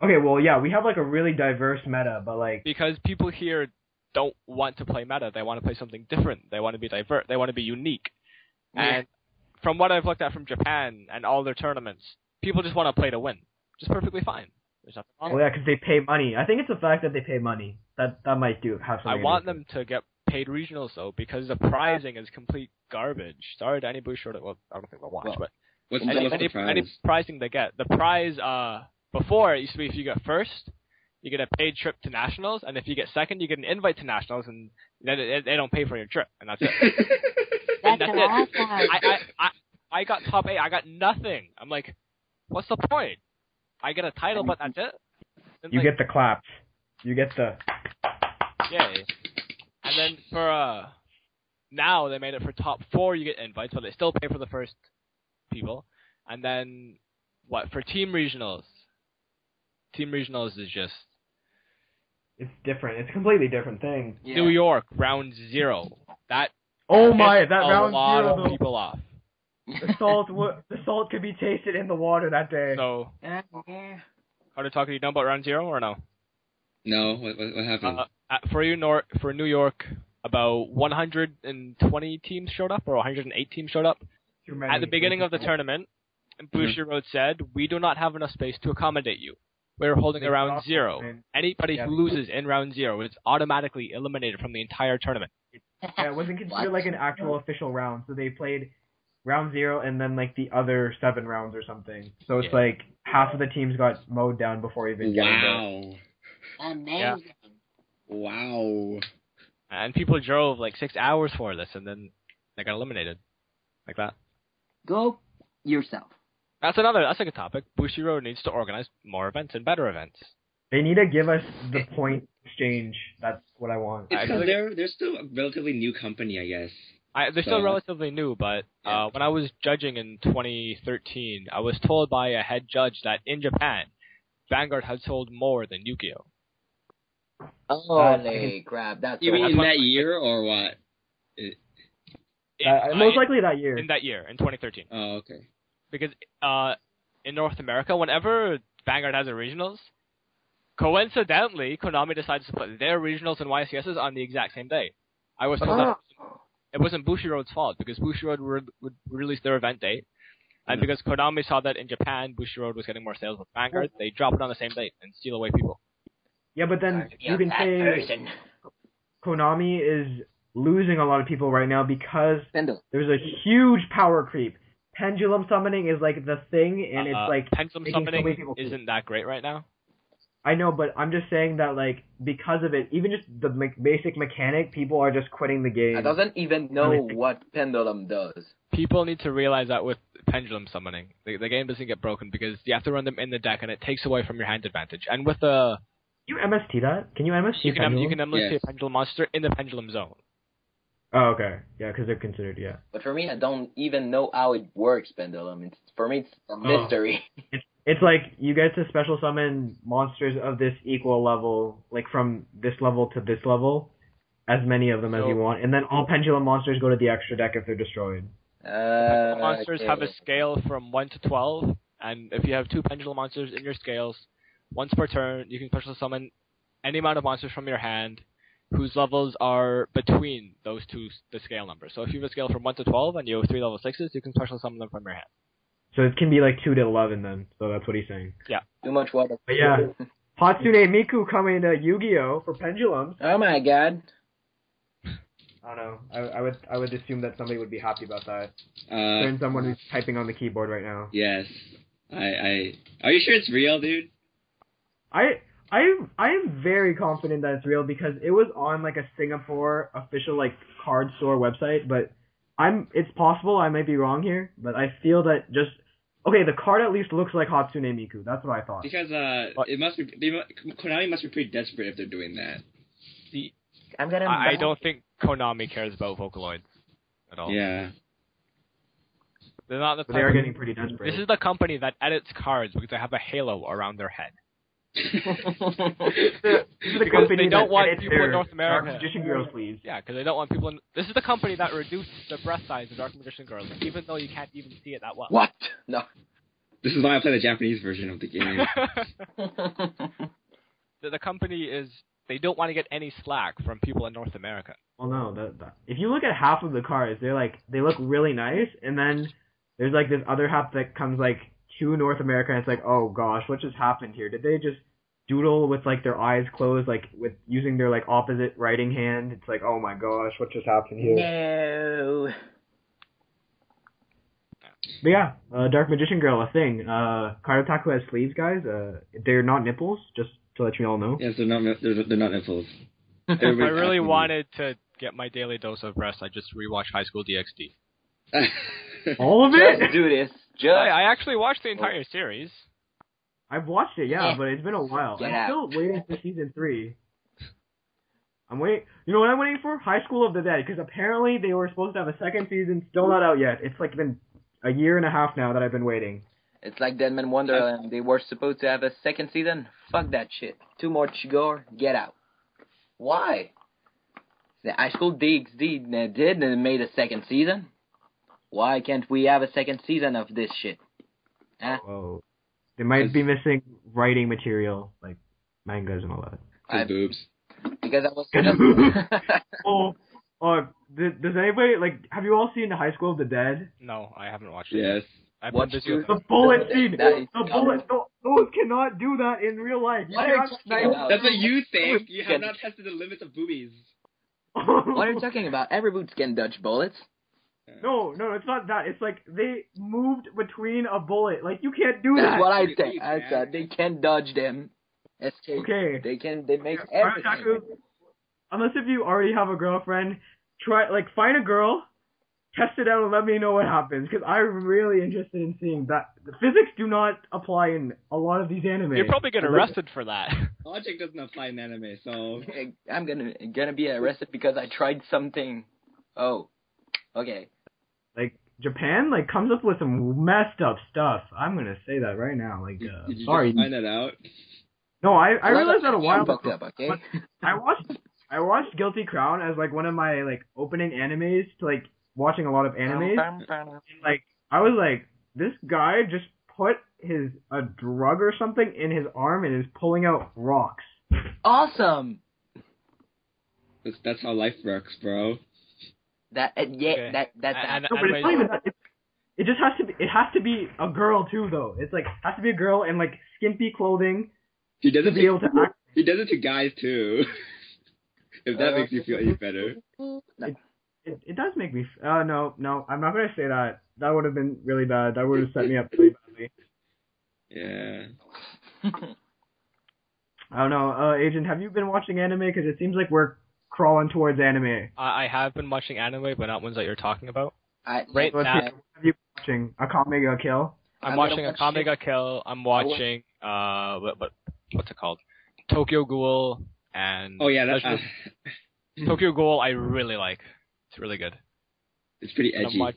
Okay, well, yeah, we have like a really diverse meta, but like, because people here don't want to play meta, they want to play something different. They want to be divert. They want to be unique. And from what I've looked at from Japan and all their tournaments, people just want to play to win, which is perfectly fine. There's nothing wrong. well, yeah, because they pay money. I think it's the fact that they pay money that that might do have it. something. I want them to get paid regionals though, because the prizing is complete garbage. Sorry to any booster that well, I don't think they'll watch, Well, but What's, any, what's any, the prize? any prizing they get. The prize uh before it used to be if you get first, you get a paid trip to nationals, and if you get second, you get an invite to nationals, and then they, they don't pay for your trip, and that's it. And That's that's it. I, I I I got top eight. I got nothing. I'm like, what's the point? I get a title, but that's it. And You like, get the claps. You get the. yay. And then for uh now they made it for top four you get invites, but they still pay for the first people. And then what for team regionals? Team regionals is just It's different. It's a completely different thing. Yeah. New York round zero. That Oh my! pissed That a round lot zero, of people off. the salt, w- the salt could be tasted in the water that day. So Yeah. Carter talking to you know about round zero or no? no, what, what, what happened? Uh, at, Uh, for you, Nor- for New York, about 120 teams showed up, or 108 teams showed up Too many. at the beginning of the tournament. And mm-hmm. Bushiroad said, "We do not have enough space to accommodate you. We're holding They around zero. Anybody Yeah. who loses in round zero is automatically eliminated from the entire tournament." Yeah, it wasn't considered like an actual official round, so they played round zero and then like the other seven rounds or something. So it's Yeah. like half of the teams got mowed down before even getting there. wow. Amazing. Wow. And people drove like six hours for this, and then they got eliminated, like that. Go yourself. That's another. That's a good topic. Bushiroad needs to organize more events and better events. They need to give us the point exchange. That's what I want. It's because they're they're still a relatively new company, I guess. I, they're still relatively new, but Yeah. uh, when I was judging in 2013, I was told by a head judge that in Japan, Vanguard had sold more than Yu-Gi-Oh. Holy crap! That's You mean in that year or what? In, Uh, most I- likely that year. in that year, in 2013, Oh, okay. because uh, in North America, whenever Vanguard has a regionals, coincidentally, Konami decides to put their regionals and YCSs on the exact same day. I was told that it wasn't Bushiroad's fault because Bushiroad would, would release their event date, and because Konami saw that in Japan Bushiroad was getting more sales with Vanguard, they drop it on the same date and steal away people. Yeah, but then You're can say person. Konami is losing a lot of people right now because Pendle. there's a huge power creep. Pendulum summoning is like the thing, and Uh, it's like pendulum making so many people isn't that great right now. I know, but I'm just saying that like because of it, even just the me- basic mechanic, people are just quitting the game. I doesn't even know Let me think. what pendulum does. People need to realize that with pendulum summoning, the, the game doesn't get broken because you have to run them in the deck, and it takes away from your hand advantage. And with the Can you MST that? Can you MST you can pendulum? you can emulate Yes. a pendulum monster in the pendulum zone. Oh, okay. Yeah, because they're considered. Yeah. But for me, I don't even know how it works, pendulum. It's for me, it's a mystery. It's it's like you get to special summon monsters of this equal level, like from this level to this level, as many of them as you want, and then all pendulum monsters go to the extra deck if they're destroyed. Uh, monsters have a scale from 1 to 12, and if you have two pendulum monsters in your scales, once per turn, you can special summon any amount of monsters from your hand whose levels are between those two, the scale numbers. So if you have a scale from 1 to 12 and you have three level 6s, you can special summon them from your hand. So it can be like two to eleven then. So that's what he's saying. Yeah. Too much water. But yeah, Hatsune Miku coming to Yu-Gi-Oh for pendulums. Oh my god. I don't know. I, I would I would assume that somebody would be happy about that. Uh, There's someone who's typing on the keyboard right now. yes. I, I. Are you sure it's real, dude? I I I am very confident that it's real because it was on like a Singapore official like card store website, but I'm it's possible I might be wrong here, but I feel that just okay, the card at least looks like Hatsune Miku. That's what I thought. Because uh, What? it must be. They, Konami must be pretty desperate if they're doing that. The, I'm gonna. I, I don't think Konami cares about Vocaloids at all. Yeah. They're not the they are getting pretty desperate. This is the company that edits cards because they have a halo around their head. This is the because company they don't that want people in North America. Dark Magician Girl sleeves. Yeah, because they don't want people in. This is the company that reduced the breast size of Dark Magician Girls, even though you can't even see it that well. What? No. This is why I play the Japanese version of the game. the, the company is. They don't want to get any slack from people in North America. Well, no, that, that, if you look at half of the cards, they're like they look really nice, and then there's like this other half that comes like to North America, and it's like, oh gosh, what just happened here? Did they just doodle with like their eyes closed, like with using their like opposite writing hand? It's like, oh my gosh, what just happened here? no. But yeah, uh, Dark Magician Girl, a thing. Uh, Card Otaku has sleeves, guys. Uh, they're not nipples, just to let you all know. yes, they're not. They're, they're not nipples. If I really wanted to get my daily dose of breast, I just rewatched High School DxD. All of it. Just it. do this. Just. I, I actually watched the entire oh. series. I've watched it, yeah, Yeah. but it's been a while. Get I'm out. still waiting for season three. I'm waiting. You know what I'm waiting for? High School of the Dead, because apparently they were supposed to have a second season, still not out yet. It's like been a year and a half now that I've been waiting. It's like Dead Deadman Wonderland. They were supposed to have a second season. Fuck that shit. Too much gore. Get out. Why? The high school DxD did and made a second season. Why can't we have a second season of this shit? Huh? Whoa. They might be missing writing material, like mangas and all that. I- boobs. Because I was. Oh, uh, does, does anybody like? Have you all seen the High School of the Dead? No, I haven't watched it. Yes. I've Watch been busy with The bullet scene. That is The bullet. No, those cannot do that in real life. You What are you cannot talking snipe- about? That's what you think. You have Can- not tested the limits of boobies. what are you talking about? Every boots can dodge bullets. No, no, it's not that. It's like they moved between a bullet. Like you can't do That's that. what I You- think. I said they can dodge them. Escape. Okay. They can. They make Alright, everything. Unless if you already have a girlfriend, try like find a girl, test it out and let me know what happens because I'm really interested in seeing that. The physics do not apply in a lot of these anime. You're probably get Like, arrested for that. Logic doesn't apply in anime, so I'm gonna gonna be arrested because I tried something. Oh, okay. Like Japan, like comes up with some messed up stuff. I'm gonna say that right now. Like, uh, did you sorry, just find that out? no, I I realized that a I'm while fucked ago. up, okay? I watched I watched Guilty Crown as like one of my like opening animes to like watching a lot of animes. like I was like, this guy just put his a drug or something in his arm and is pulling out rocks. awesome. That's, that's how life works, bro. That yeah, Okay. that that that. No, but it's not even that. It, it just has to be. It has to be a girl too, though. It's like has to be a girl in like skimpy clothing He does to it. be able to act. He does it to guys too. if that Uh, makes you feel any better. It, it does make me. f- Uh, no, no, I'm not gonna say that. That would have been really bad. That would have set me up really badly. Yeah. I don't know, uh, Agent. Have you been watching anime? Because it seems like we're crawling towards anime. I, I have been watching anime, but not ones that you're talking about. I, Right now, what have you been watching? Akame ga Kill. I'm, I'm watching gonna Akame watch ga Kill. I'm watching uh, what, what what's it called? Tokyo Ghoul and Oh yeah, that, Legend uh, Tokyo Ghoul. I really like. It's really good. it's pretty And I'm edgy. wa-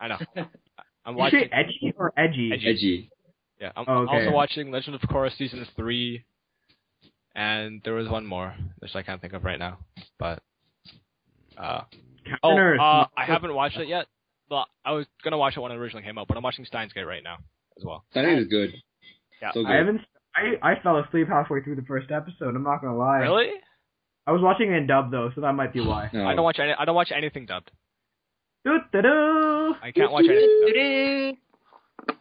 I know. I'm Did you watching. say edgy or edgy? Edgy. Edgy. Yeah, I'm Oh, okay. also watching Legend of Korra season three, and there was one more which I can't think of right now. But uh, oh, Earth. uh, I haven't watched it yet. But I was gonna watch it when it originally came out, but I'm watching Steins Gate right now as well. That is good. Yeah. So good. I haven't. I I fell asleep halfway through the first episode. I'm not gonna lie. Really? I was watching it in dub though, so that might be why. No. I don't watch any. I don't watch anything dubbed. Doo-doo-doo. I can't watch anything dubbed.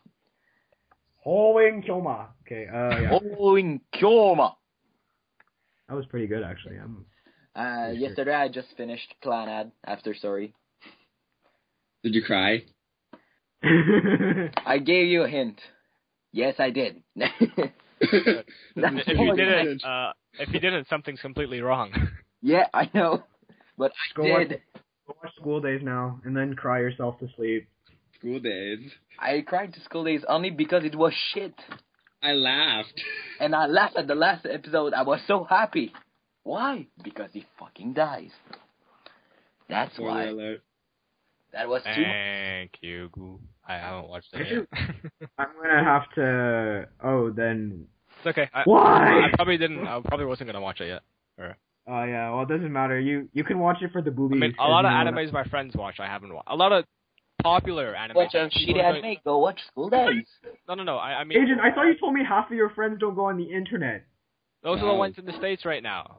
Hououin Kyouma. Okay, uh, yeah. In Kyoma. That was pretty good actually. I'm, Uh, yesterday I just finished Clannad after Sorry. Did you cry? I gave you a hint. Yes, I did. If you didn't, uh, if you didn't, something's completely wrong. Yeah, I know. But I Go watch- did. Go watch School Days now, and then cry yourself to sleep. School days. I cried to school days only because it was shit. I laughed. And I laughed at the last episode. I was so happy. Why? Because he fucking dies. That's Spoiler why. alert. That was too. Thank you. I haven't watched it yet. I'm gonna have to. Oh, then. it's okay. I, Why? I probably didn't. I probably wasn't gonna watch it yet. Oh yeah. Well, it doesn't matter. You you can watch it for the I boobies. mean, a 'cause lot of you uh, animes my friends watch. I haven't watched. A lot of popular anime. Watch a people shitty are going- anime. Go watch School Days. No, no, no. I, I mean, Agent, I thought you told me half of your friends don't go on the internet. those are the ones in the states right now.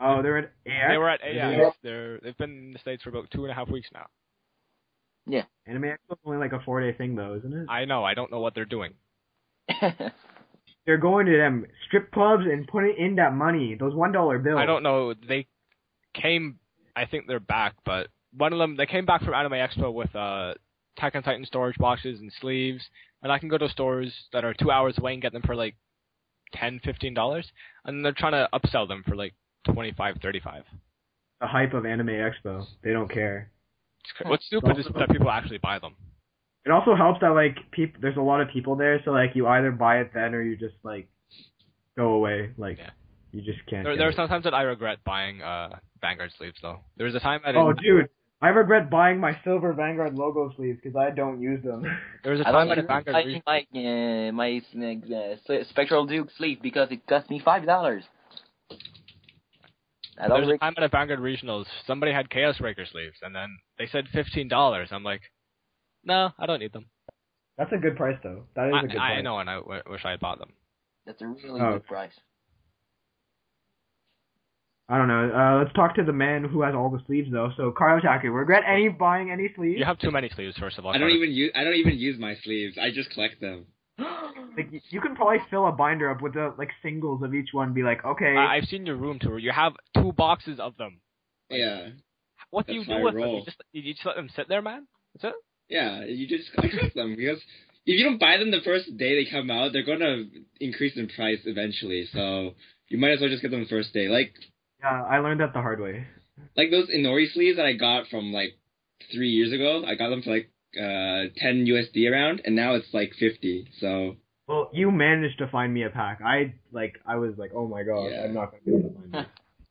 Oh, they're at AX? They were at Yeah. They're they've been in the states for about two and a half weeks now. Yeah. Anime Expo is only like a four day thing though, isn't it? I know. I don't know what they're doing. They're going to them strip clubs and putting in that money, those one dollar bills. I don't know. They came. I think they're back, but one of them they came back from Anime Expo with uh, Attack on Titan storage boxes and sleeves, and I can go to stores that are two hours away and get them for like ten, fifteen dollars, and they're trying to upsell them for like twenty five, thirty five. The hype of Anime Expo. They don't care. What's stupid is that people actually buy them. It also helps that like peop- there's a lot of people there, so like you either buy it then or you just like go away. Like Yeah. you just can't. There, there are sometimes that I regret buying uh, Vanguard sleeves though. There was a time I Oh, didn't. Oh, dude, I regret buying my silver Vanguard logo sleeves because I don't use them. There was a I time don't at like Vanguard. my re- my uh, my uh, uh, Spectral Duke sleeve because it cost me five dollars. I There don't was a time at a Vanguard regionals. Somebody had Chaos Breaker sleeves, and then they said fifteen dollars. I'm like, no, I don't need them. That's a good price though. That is a good I, price. I know, and I w- wish I had bought them. That's a really Oh. good price. I don't know. Uh, let's talk to the man who has all the sleeves though. So CardOtaku, regret any buying any sleeves? You have too many sleeves, first of all. I don't Carter. even use. I don't even use my sleeves. I just collect them. Like you can probably fill a binder up with the like singles of each one. Be like, okay, I, I've seen your room tour. You have two boxes of them. Yeah. What do you do how I with them? You just you just let them sit there, man. That's it. Yeah. You just I collect them because if you don't buy them the first day they come out, they're gonna increase in price eventually. So you might as well just get them the first day. Like yeah, I learned that the hard way. like those Inori sleeves that I got from like three years ago. I got them for like uh 10 USD around, and now it's like 50. So Well, you managed to find me a pack. I like I was like, oh my god, Yeah. I'm not gonna be able to find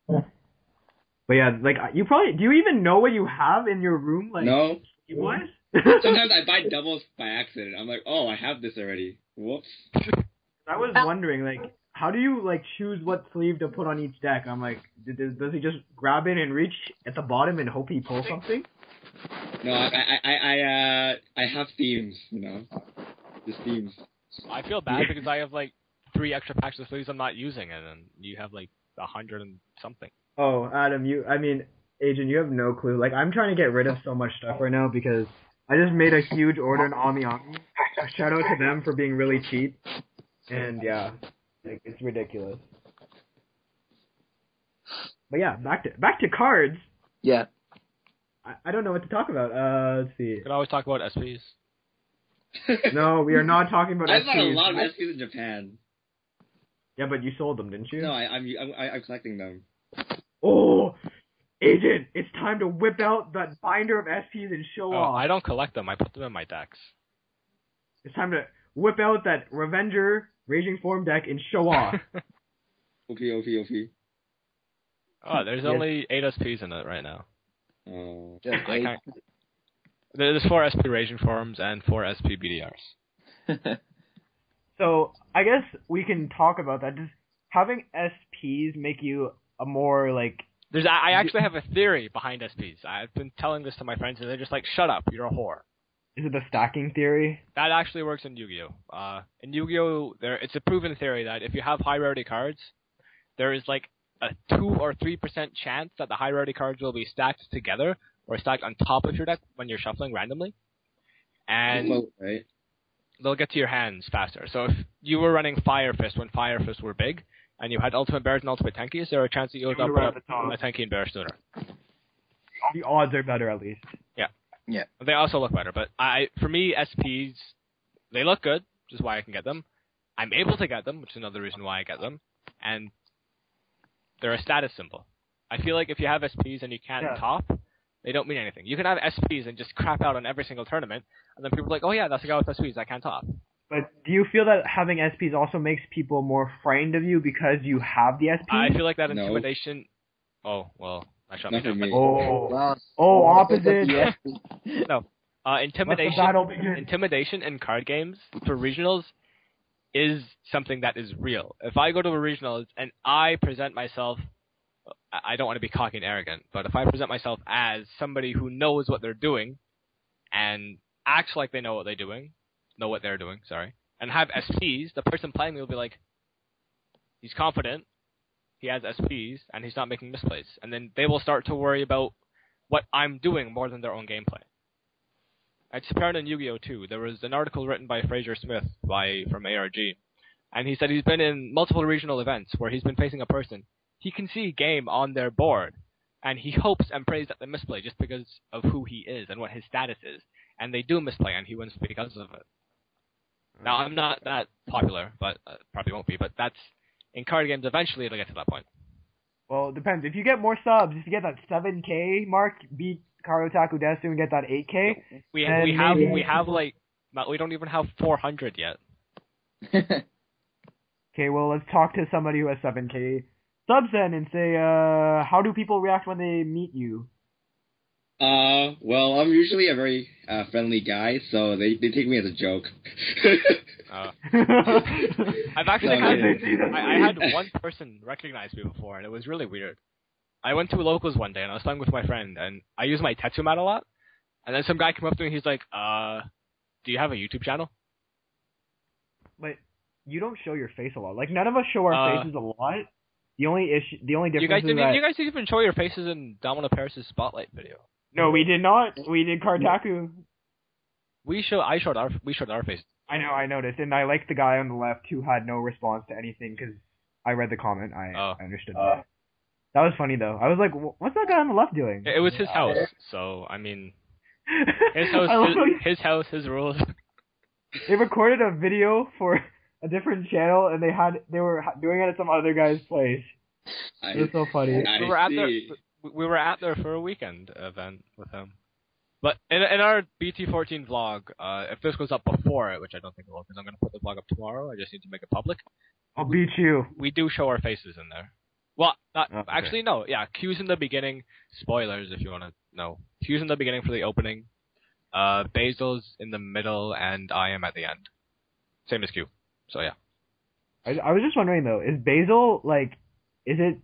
it. But yeah, like you probably do you even know what you have in your room? Like no. what? Sometimes I buy doubles by accident. I'm like, oh, I have this already. Whoops. I was wondering like how do you like choose what sleeve to put on each deck? I'm like, does, does he just grab it and reach at the bottom and hope he pulls something? No, I I I I, uh, I have themes. You know, just themes. I feel bad because I have like three extra packs of sleeves I'm not using, and then you have like a hundred and something. Oh, Adam, you I mean, Agent, you have no clue. Like I'm trying to get rid of so much stuff right now because I just made a huge order in Ami Ami. Shout out to them for being really cheap. And yeah, like it's ridiculous. But yeah, back to back to cards. Yeah. I, I don't know what to talk about. Uh, let's see. You could always talk about SPs. No, we are not talking about. I bought a SPs. lot of SPs in Japan. Yeah, but you sold them, didn't you? No, I, I'm I'm I'm collecting them. Oh, Agent, it's time to whip out that binder of SPs and show Oh, off. I don't collect them. I put them in my decks. It's time to whip out that Revenger Raging Form deck and show off. OP OP OP. oh, there's Yes. only eight SPs in it right now. Oh. Just eight. There's four SP Raging Forms and four SP BDRs. so I guess we can talk about that. Does having SPs make you a more like? There's I I actually have a theory behind SPs. I've been telling this to my friends, and they're just like, "Shut up, you're a whore." Is it the stacking theory? That actually works in Yu-Gi-Oh. Uh, in Yu-Gi-Oh, there it's a proven theory that if you have high rarity cards, there is like a two or three percent chance that the high rarity cards will be stacked together or stacked on top of your deck when you're shuffling randomly, and Float, right? they'll get to your hands faster. So if you were running Fire Fist when Fire Fist were big, and you had Ultimate Bears and Ultimate Tenkis, there are a chance that you would You up would at the top. a Tenki and Bear sooner. The odds are better, at least. They also look better, but I, for me, SPs, they look good, which is why I can get them. I'm able to get them, which is another reason why I get them, and they're a status symbol. I feel like if you have SPs and you can't Yeah. top, they don't mean anything. You can have SPs and just crap out on every single tournament, and then people are like, oh yeah, that's the guy with SPs, I can't top. But do you feel that having SPs also makes people more frightened of you because you have the SPs? I feel like that No. intimidation. Oh well, I shot Not myself. me. Oh, Well, oh, opposite. yes. Uh, intimidation. intimidation in card games for regionals is something that is real. If I go to a regionals and I present myself, I I don't want to be cocky and arrogant, but if I present myself as somebody who knows what they're doing and acts like they know what they're doing, know what they're doing, sorry, and have SPs, the person playing me will be like, he's confident, he has SPs, and he's not making misplays. And then they will start to worry about what I'm doing more than their own gameplay. It's apparent in Yu-Gi-Oh! too. There was an article written by Fraser Smith by from ARG, and he said he's been in multiple regional events where he's been facing a person. He can see game on their board, and he hopes and prays that they misplay just because of who he is and what his status is. And they do misplay, and he wins because of it. Now I'm not that popular, but uh, probably won't be. But that's in card games. Eventually, it'll get to that point. Well, it depends. If you get more subs, if you get that 7K mark, beat CardOtaku Desu and get that 8K. We we have maybe- we have like we don't even have 400 yet. Okay, well, let's talk to somebody who has 7K subs then and say, uh, how do people react when they meet you? Uh, well, I'm usually a very uh, friendly guy, so they they take me as a joke. Uh, I've I've actually No, had yeah. I, I had one person recognize me before, and it was really weird. I went to locals one day, and I was playing with my friend, and I use my tattoo mat a lot. And then some guy came up to me, and he's like, "Uh, do you have a YouTube channel?" But you don't show your face a lot. Like none of us show our Uh, faces a lot. The only issue, the only You difference guys is didn't. that You guys didn't even show your faces in Domino Paris' spotlight video. No, we did not. We did Kartaku. We show. I showed our. We showed our faces. I know, I noticed, and I liked the guy on the left who had no response to anything because I read the comment. I, Oh. I understood uh. that. That was funny though. I was like, "What's that guy on the left doing?" It was his house, so I mean, his house, I love his, his house, his rules. they recorded a video for a different channel, and they had they were doing it at some other guy's place. I, It was so funny. I we were at their. We we were at there for a weekend event with him. But in in our BT14 vlog, uh, if this goes up before it, which I don't think it will, because I'm gonna put the vlog up tomorrow. I just need to make it public. I'll beat you. We do show our faces in there. Well, not Oh, okay. actually no. Yeah, cues in the beginning. Spoilers if you want to know. Cues in the beginning for the opening. Uh, Basil's in the middle, and I am at the end. Same as Q. So yeah. I, I was just wondering though, is Basil like, is it,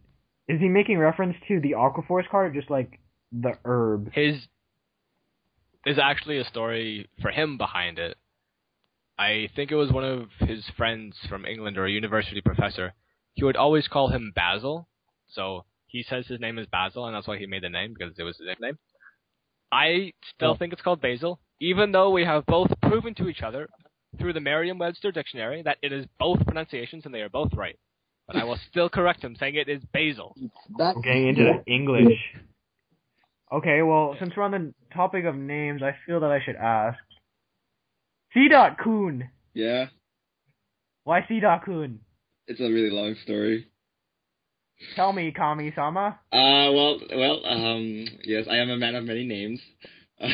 is he making reference to the Aquaforce card, or just like the herb? his there's actually a story for him behind it. I think it was one of his friends from England or a university professor. He would always call him Basil, so he says his name is Basil, and that's why he made the name because it was his nickname. I still Oh. think it's called Basil, even though we have both proven to each other through the Merriam-Webster dictionary that it is both pronunciations and they are both right. But I will still correct him, saying it is Basil. It's that We're getting into the English. Okay, well, since we're on the topic of names, I feel that I should ask. C. Dot Coon. Yeah, Why C. Dot Coon? it's a really long story. Tell me, Kami Sama. Uh, well, well, um, yes, I am a man of many names. uh,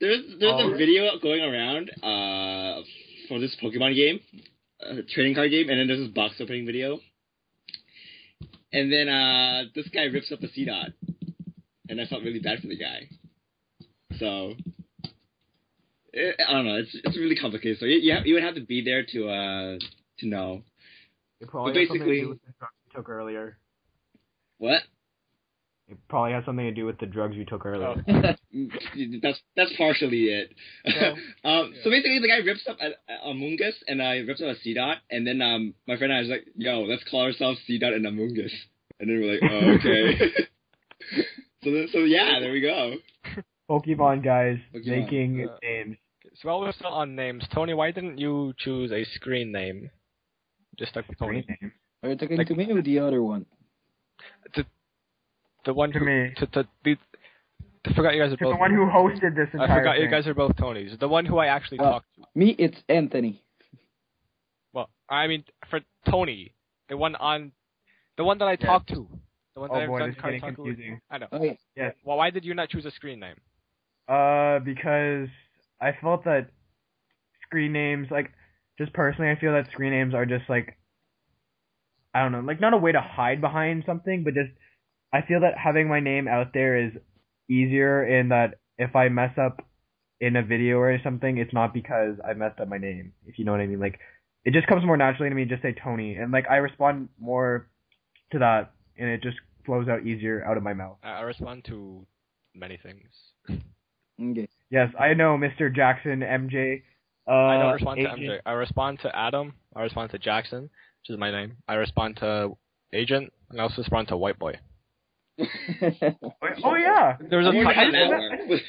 there's there's Oh. a video going around uh for this Pokemon game, uh, trading card game, and then there's this box opening video. And then uh, this guy rips up a Seedot, and I felt really bad for the guy. So. eh, I don't know. It's it's really complicated. So you you, have, you would have to be there to uh to know It probably But basically- do with the you took earlier. what. It probably has something to do with the drugs you took earlier. Mm, that's that's partially it. Yeah. um, so basically, the guy rips up a, a Amoonguss and I rips up a Seedot, and then um, my friend and I was like, "Yo, let's call ourselves C dot and Amoonguss," and then we're like, "Oh, okay." so then, so yeah, there we go. Pokemon guys Pokemon, making uh, names. So while we're still on names, Tony, why didn't you choose a screen name? Just like Tony. Great name. Are you talking Like- to me or the other one? The one To who, me. To, to, the, I forgot you guys are To the one who hosted this entire I forgot thing. you guys are both Tonys. The one who I actually Uh, talked to. Me, it's Anthony. Well, I mean for Tony, the one on, the one that I Yes. talked to. The one that Oh I've boy, done this is getting talk with. confusing. I know. Okay. Well, why did you not choose a screen name? Uh, because I felt that screen names, like, just personally, I feel that screen names are just like, I don't know, like not a way to hide behind something, but just, I feel that having my name out there is easier in that if I mess up in a video or something, it's not because I messed up my name, if you know what I mean. Like, it just comes more naturally to me to just say Tony, and like, I respond more to that, and it just flows out easier out of my mouth. I, I respond to many things. Okay. Yes, I know, Mr. Jackson, MJ. Uh, I don't respond to MJ. I respond to Adam. I respond to Jackson, which is my name. I respond to Agent, and I also respond to White Boy. Oh yeah, There was a More time, than I- that I- one.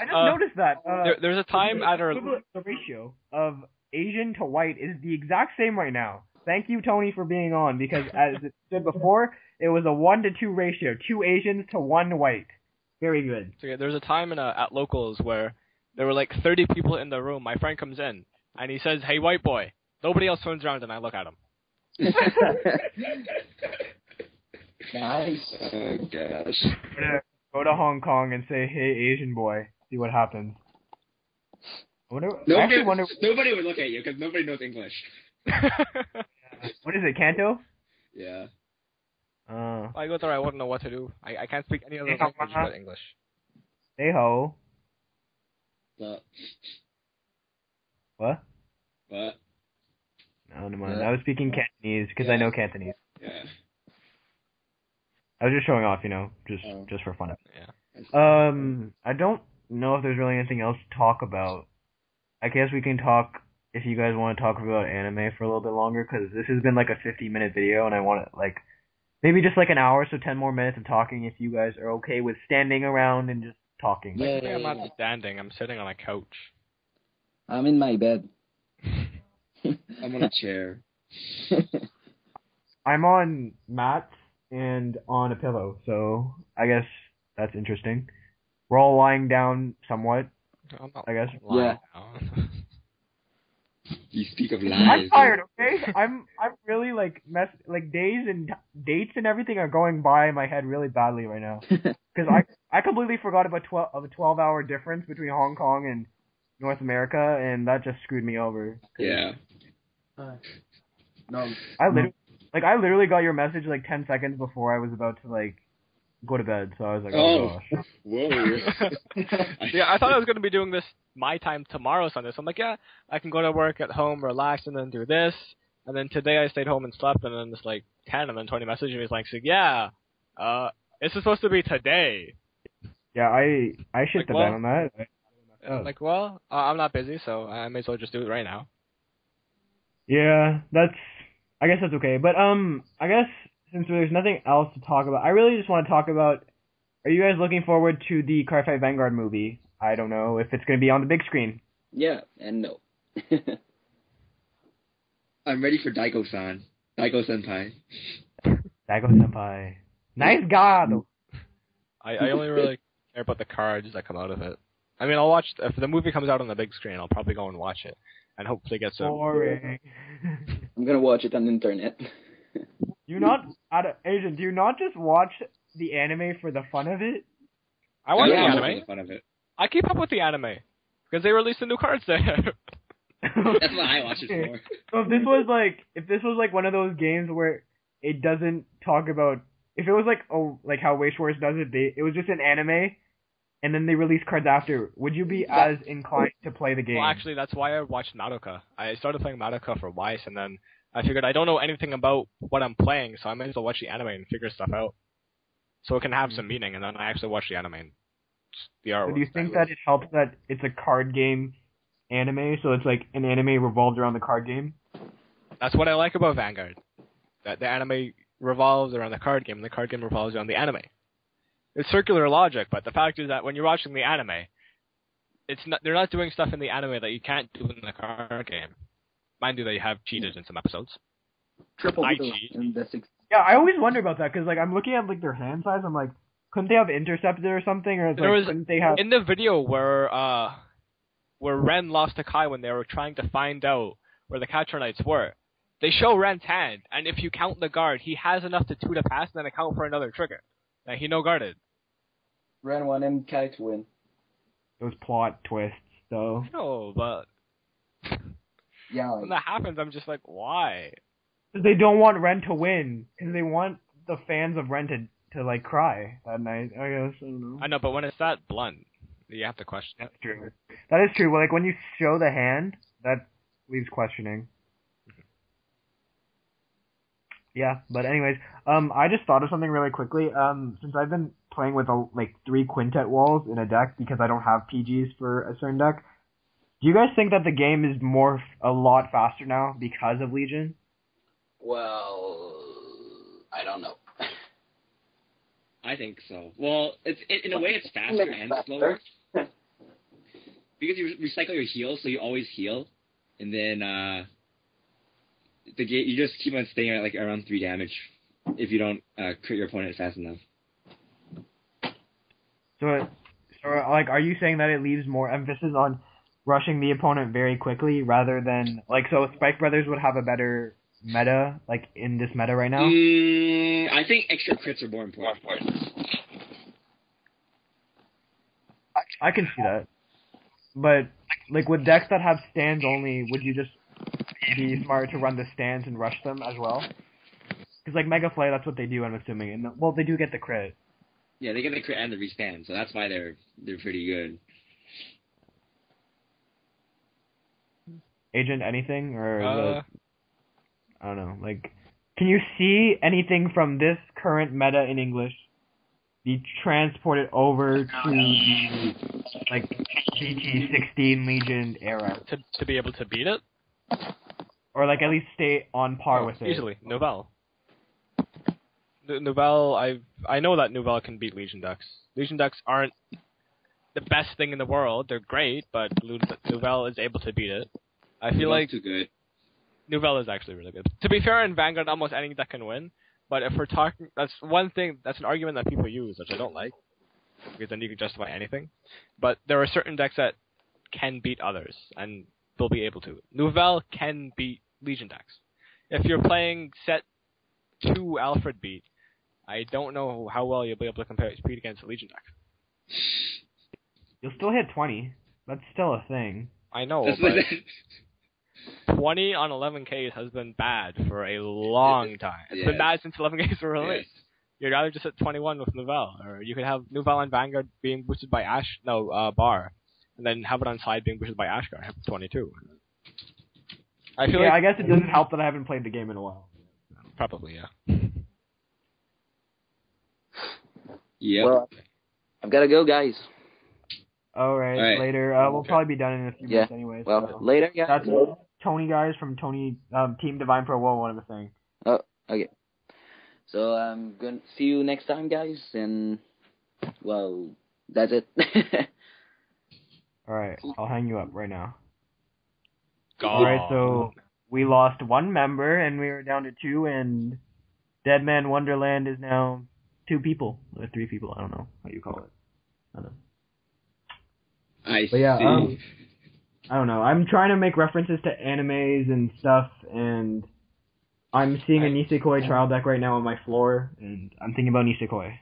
I just Uh, noticed that. Uh, there, there's a time the, at our the ratio of Asian to white is the exact same right now. Thank you, Tony, for being on because as it stood before, it was a one to two ratio, two Asians to one white. Very good. So yeah, there was a time in uh, at locals where there were like 30 people in the room. My friend comes in and he says, "Hey, white boy." Nobody else turns around and I look at him. nice. Oh gosh. Go to, go to Hong Kong and say, "Hey, Asian boy," see what happens. I wonder. Nobody, actually wonder. nobody would look at you because nobody knows English. What is it, Kanto? Yeah. Uh, I go there, I wouldn't know what to do. I, I can't speak any other Hey, language but English. hey ho. But What? but No, never mind. Yeah. I was speaking Cantonese because I know Cantonese. yeah. I was just showing off, you know, just Oh. just for fun. Yeah. Um, I don't know if there's really anything else to talk about. I guess we can talk if you guys want to talk about anime for a little bit longer, because this has been like a 50 minute video, and I want to like maybe just like an hour, so 10 more minutes of talking. If you guys are okay with standing around and just talking. Yeah. I think I'm not standing. I'm sitting on a couch. I'm in my bed. I'm on a chair. I'm on mats and on a pillow, so I guess that's interesting. We're all lying down somewhat, I'm not I guess. lying Yeah. down. You speak of lies. I'm tired, okay? I'm I'm really like mess like days and dates and everything are going by in my head really badly right now because I I completely forgot about twelve of a twelve hour difference between Hong Kong and North America and that just screwed me over. Yeah. no. I literally like I literally got your message like ten seconds before I was about to like go to bed, so I was like, oh, Oh. gosh. Whoa. yeah, I thought I was going to be doing this my time tomorrow Sunday. So I'm like, yeah, I can go to work at home, relax, and then do this. And then today I stayed home and slept, and then it's like 10, and then Tony messaged me. He's like, yeah, uh, it's supposed to be today. Yeah, I I shit Like, the well- bed on that. And I'm like, well, uh, I'm not busy, so I may as well just do it right now. Yeah, that's. I guess that's okay. But um, I guess since there's nothing else to talk about, I really just want to talk about. Are you guys looking forward to the Cardfight Vanguard movie? I don't know if it's going to be on the big screen. Yeah, and no. I'm ready for Daiko-san. Daiko Senpai. Daigo Senpai. Nice God. I, I only really care about the cards that come out of it. I mean, I'll watch if the movie comes out on the big screen. I'll probably go and watch it, and hopefully get some. Boring. I'm gonna watch it on the internet. you not out of Asian? Do you not just watch the anime for the fun of it? I watch Yeah, the for the fun of it. I keep up with the anime because they released the new cards there. That's what I watch it for. So if this was like if this was like one of those games where it doesn't talk about if it was like oh like how Weiss Schwarz does it, they it was just an anime and then they release cards after, would you be as inclined to play the game? well, actually, that's why I watched Madoka. I started playing Madoka for Weiss, and then I figured I don't know anything about what I'm playing, so I might as well watch the anime and figure stuff out, so it can have some hmm. meaning. And then I actually watch the anime. And the so do you think that it helps that it's a card game anime, so it's like an anime revolved around the card game? That's what I like about Vanguard. That the anime revolves around the card game, and the card game revolves around the anime. It's circular logic, but the fact is that when you're watching the anime, it's not they're not doing stuff in the anime that you can't do in the card game. Mind you, they have cheated in some episodes. Triple I cheat. in the six. Yeah, I always wonder about that because like I'm looking at like their hand size, I'm like, couldn't they have intercepted or something, or There like, was- couldn't they have? In the video where uh where Ren lost to Kai when they were trying to find out where the Catronites were, they show Ren's hand, and if you count the guard, he has enough to two to pass and then account for another trigger. Now he no guarded. Ren won and kite win. Those plot twists, though. No, but Yeah. when that happens, I'm just like, why? They don't want Ren to win because they want the fans of Ren to to like cry that night. I guess I don't know. I know, but when it's that blunt, you have to question. That's true. That is true. Well, like when you show the hand, that leaves questioning. Yeah, but anyways, um, I just thought of something really quickly. Um, since I've been playing with a, like three quintet walls in a deck because I don't have PGs for a certain deck, do you guys think that the game is more a lot faster now because of Legion? Well, I don't know. I think so. Well, it's it, in a way it's faster Maybe and faster. slower because you re- recycle your heal, so you always heal, and then uh, the game you just keep on staying at like around three damage if you don't uh, crit your opponent fast enough. So, so like, are you saying that it leaves more emphasis on rushing the opponent very quickly rather than like so Spike Brothers would have a better meta like in this meta right now? Mm, I think extra crits are more important. I can see that. But like with decks that have stands only, would you just be smart to run the stands and rush them as well? Because like Mega Flay, that's what they do. I'm assuming, and well, they do get the crit. Yeah, they get the crit and the respan, so that's why they're they're pretty good. Agent anything or Uh, it- I don't know. Like, can you see anything from this current meta in English be transported over to the like BT16 Legion era, to to be able to beat it or like at least stay on par with it? easily. Nouvelle. Nu- Nouvelle, I I know that Nouvelle can beat Legion Ducks. Legion Ducks aren't the best thing in the world. They're great, but Nouvelle is able to beat it. I feel like too good. Nouvelle is actually really good. To be fair, in Vanguard, almost any deck can win. But if we're talking, that's one thing. That's an argument that people use, which I don't like, because then you can justify anything. But there are certain decks that can beat others, and they'll be able to. Nouvelle can beat Legion decks. If you're playing set two Alfred beat, I don't know how well you'll be able to compare compete against a Legion deck. You'll still hit 20. That's still a thing. I know, but what- 20 on 11Ks has been bad for a long time. It's been bad since 11Ks were released. yes. You'd rather just hit 21 with Nouvelle, or you could have Nouvelle and Vanguard being boosted by Ash, no, uh, Bar, and then have it on side being boosted by Ashgar, have 22. I feel yeah, I guess it doesn't help that I haven't played the game in a while. probably yeah. Yep. Well, I've got to go, guys. All right, All right. later. Uh, we'll Okay. probably be done in a few Yeah. minutes anyway. Well, so. later, guys. That's Tony guys from Tony um, Team Divine Pro World one of the thing. Oh, okay. So I'm gonna see you next time, guys. And well, that's it. All right, I'll hang you up right now. God. All right, so we lost one member and we were down to two, and Deadman Wonderland is now two people or three people. I don't know how you call it. I don't know. I But yeah, see. um, I don't know. I'm trying to make references to animes and stuff, and I'm seeing a Nisekoi trial deck right now on my floor, and I'm thinking about Nisekoi.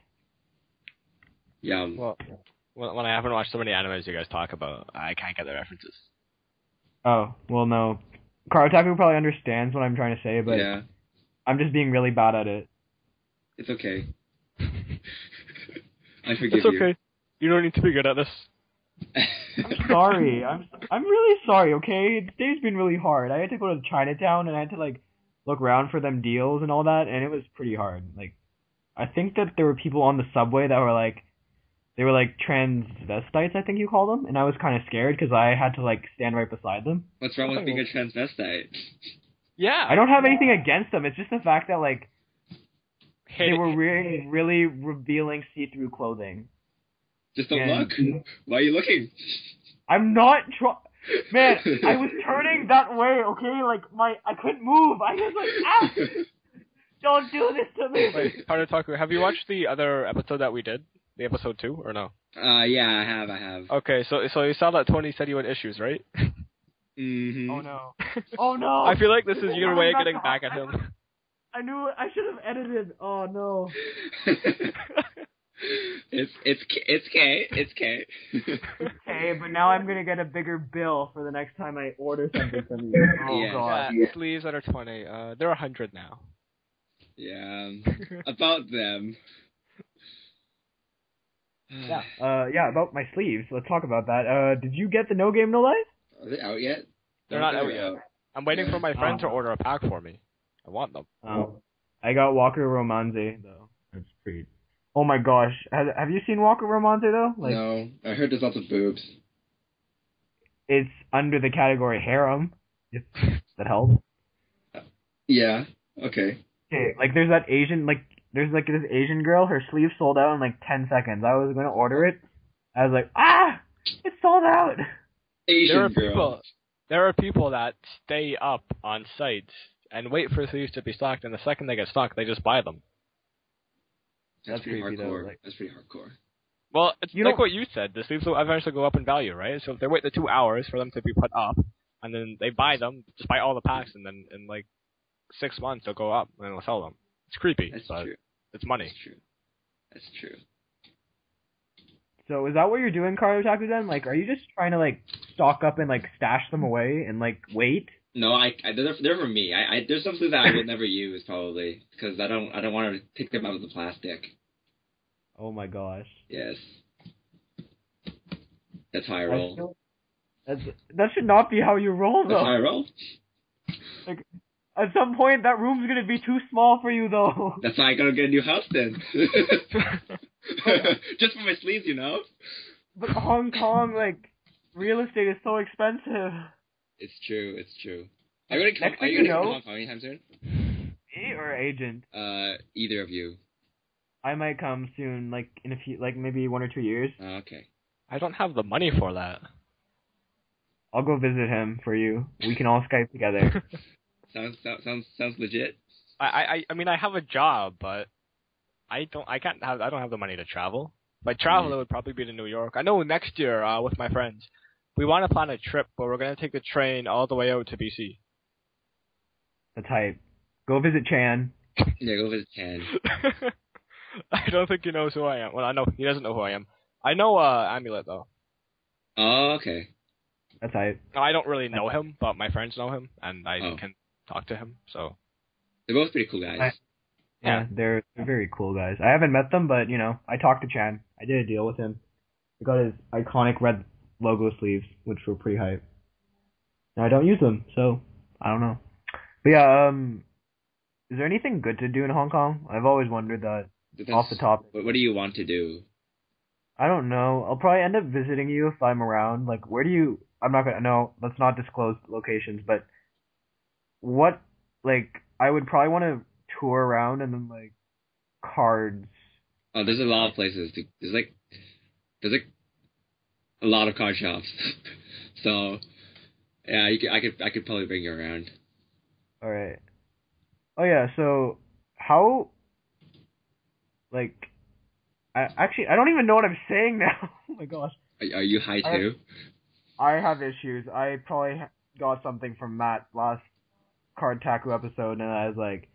yeah. Um, well, when when I haven't watched so many animes you guys talk about, I can't get the references. Oh, well, no. CardOtaku probably understands what I'm trying to say, but yeah. I'm just being really bad at it. It's okay. I forgive It's okay. You don't need to be good at this. you. I'm sorry. I'm I'm really sorry. Okay, today's been really hard. I had to go to Chinatown and I had to like look around for them deals and all that, and it was pretty hard. Like, I think that there were people on the subway that were like, they were like transvestites, I think you call them, and I was kind of scared because I had to like stand right beside them. What's wrong with being a transvestite? Yeah. I don't have anything against them. It's just the fact that like Hey, they were really really revealing see-through clothing. Just don't Yeah. look. Why are you looking? I'm not trying. Man, I was turning that way, okay? Like my, I couldn't move. I was like, ah, don't do this to me. Wait, CardOtaku, have you watched the other episode that we did? The episode two, or no? Uh, yeah, I have, I have. Okay, so so you saw that Tony said you had issues, right? Mm-hmm. Oh no! Oh no! I feel like this is your Oh, way of getting back at him. I knew. I should have edited. Oh no! It's it's K- it's K. It's K. Okay, but now I'm gonna get a bigger bill for the next time I order something from you. Oh Yeah. god. Yeah, sleeves that are twenty. Uh, they're a hundred now. yeah. About them. Yeah. Uh, yeah. About my sleeves. Let's talk about that. Uh, did you get the No Game No Life? Are they out yet? They're not out yet. I'm waiting for my friend to order a pack for me. I want them. Oh, I got Walkure Romanze though. That's pretty. Oh my gosh, have, have you seen Walkure Romanze though? Like, no, I heard there's lots of boobs. it's under the category harem. If that helps. Yeah. Okay. Okay, like there's that Asian, like there's like this Asian girl. Her sleeve sold out in like ten seconds. I was gonna order it. I was like, ah, it's sold out. Asian There are girl. people. There are people that stay up on sites and wait for sleeves to be stocked, and the second they get stocked, they just buy them. That's, That's pretty creepy, though, hardcore. like- That's pretty hardcore. Well, it's You like don't- what you said. The sleeves will eventually go up in value, right? So if they wait the two hours for them to be put up, and then they buy them, just buy all the packs, and then in like six months they'll go up and they'll sell them. It's creepy, That's but true. it's money. That's true. That's true. So is that what you're doing, Card Otaku? Then, like, are you just trying to like stock up and like stash them away and like wait? No, I, I they're, they're for me. I, I there's some sleeves that I would never use probably because I don't I don't want to take them out of the plastic. Oh my gosh. Yes. That's how I I roll. feel- That's, that should not be how you roll, That's how I though. roll. At some point, that room's gonna be too small for you, though. That's why I gotta get a new house then. Just for my sleeves, you know. But Hong Kong, like, real estate is so expensive. It's true. It's true. Are you gonna come? Next Are you you gonna come know- to Hong anytime soon? Me or agent? Uh, either of you. I might come soon, like in a few, like maybe one or two years. Uh, okay. I don't have the money for that. I'll go visit him for you. We can all Skype together. Sounds sounds sounds, sounds legit. I, I I mean I have a job, but I don't I can't have I don't have the money to travel. If I travel, Mm. it would probably be to New York. I know next year uh, with my friends, we want to plan a trip, but we're gonna take the train all the way out to BC. That's hype. Go visit Chan. Yeah, go visit Chan. I don't think he knows who I am. Well, I know he doesn't know who I am. I know uh, Amulet though. Oh, okay. That's hype. I don't really know him, but my friends know him, and I Oh. can talk to him. So They're both pretty cool guys. I- Yeah, they're they're very cool guys. I haven't met them, but you know, I talked to Chan. I did a deal with him. I got his iconic red logo sleeves, which were pretty hype. Now I don't use them, so I don't know. But yeah, um, is there anything good to do in Hong Kong? I've always wondered that. Depends- Off the top, What, what do you want to do? I don't know. I'll probably end up visiting you if I'm around. Like, where do you? I'm not gonna. No, let's not disclose locations. But what? Like, I would probably want to tour around and then like cards. Oh, there's a lot of places. To, there's like, there's like a lot of card shops. so, yeah, you could, I could, I could probably bring you around. All right. Oh yeah. So how? Like, I actually I don't even know what I'm saying now. oh my gosh. Are, are you high I- too? I have issues. I probably got something from Matt last CardTaku episode, and I was like,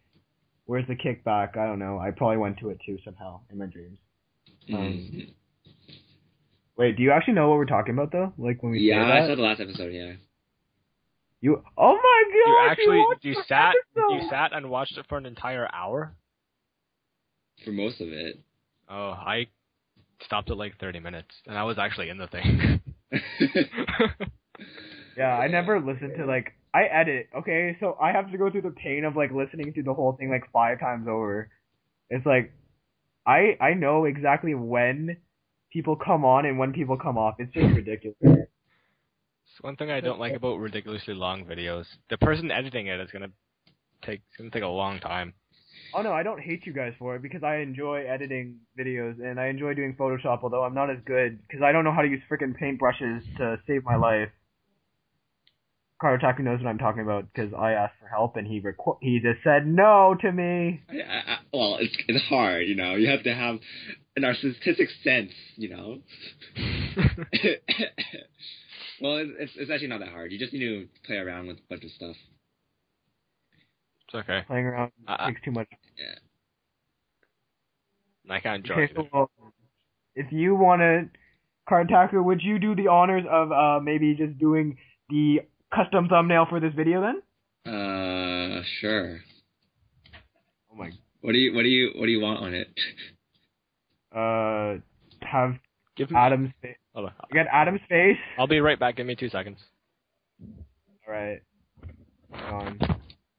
"Where's the kickback?" I don't know. I probably went to it too somehow in my dreams. Um, Mhm. Wait, do you actually know what we're talking about though? Like when we Yeah, say I saw the last episode. Yeah. You. Oh my god! you actually watched you sat episode! you sat and watched it for an entire hour. For most of it. Oh, I stopped at like 30 minutes, and I was actually in the thing. Yeah, I never listened to like I edit. Okay, so I have to go through the pain of like listening to the whole thing like five times over. It's like I I know exactly when people come on and when people come off. It's just ridiculous. It's one thing I don't like about ridiculously long videos. The person editing it is gonna take it's gonna take a long time. Oh no, I don't hate you guys for it because I enjoy editing videos and I enjoy doing Photoshop. Although I'm not as good because I don't know how to use freaking paintbrushes to save my life. CardOtaku knows what I'm talking about because I asked for help and he requ- he just said no to me. I, I, I- well, it's it's hard, you know. You have to have an artistic sense, you know. well, it's, it's it's actually not that hard. You just need to play around with a bunch of stuff. It's okay. Playing around Uh, takes too much. Yeah. I can enjoy Okay, it. well, if you want to, CardOtaku, would you do the honors of uh maybe just doing the custom thumbnail for this video then? Uh, sure. Oh my. What do you what do you what do you want on it? Uh, have Give me. Adam's face. Hold on. Get Adam's face. I'll be right back. Give me two seconds. All right. Gone.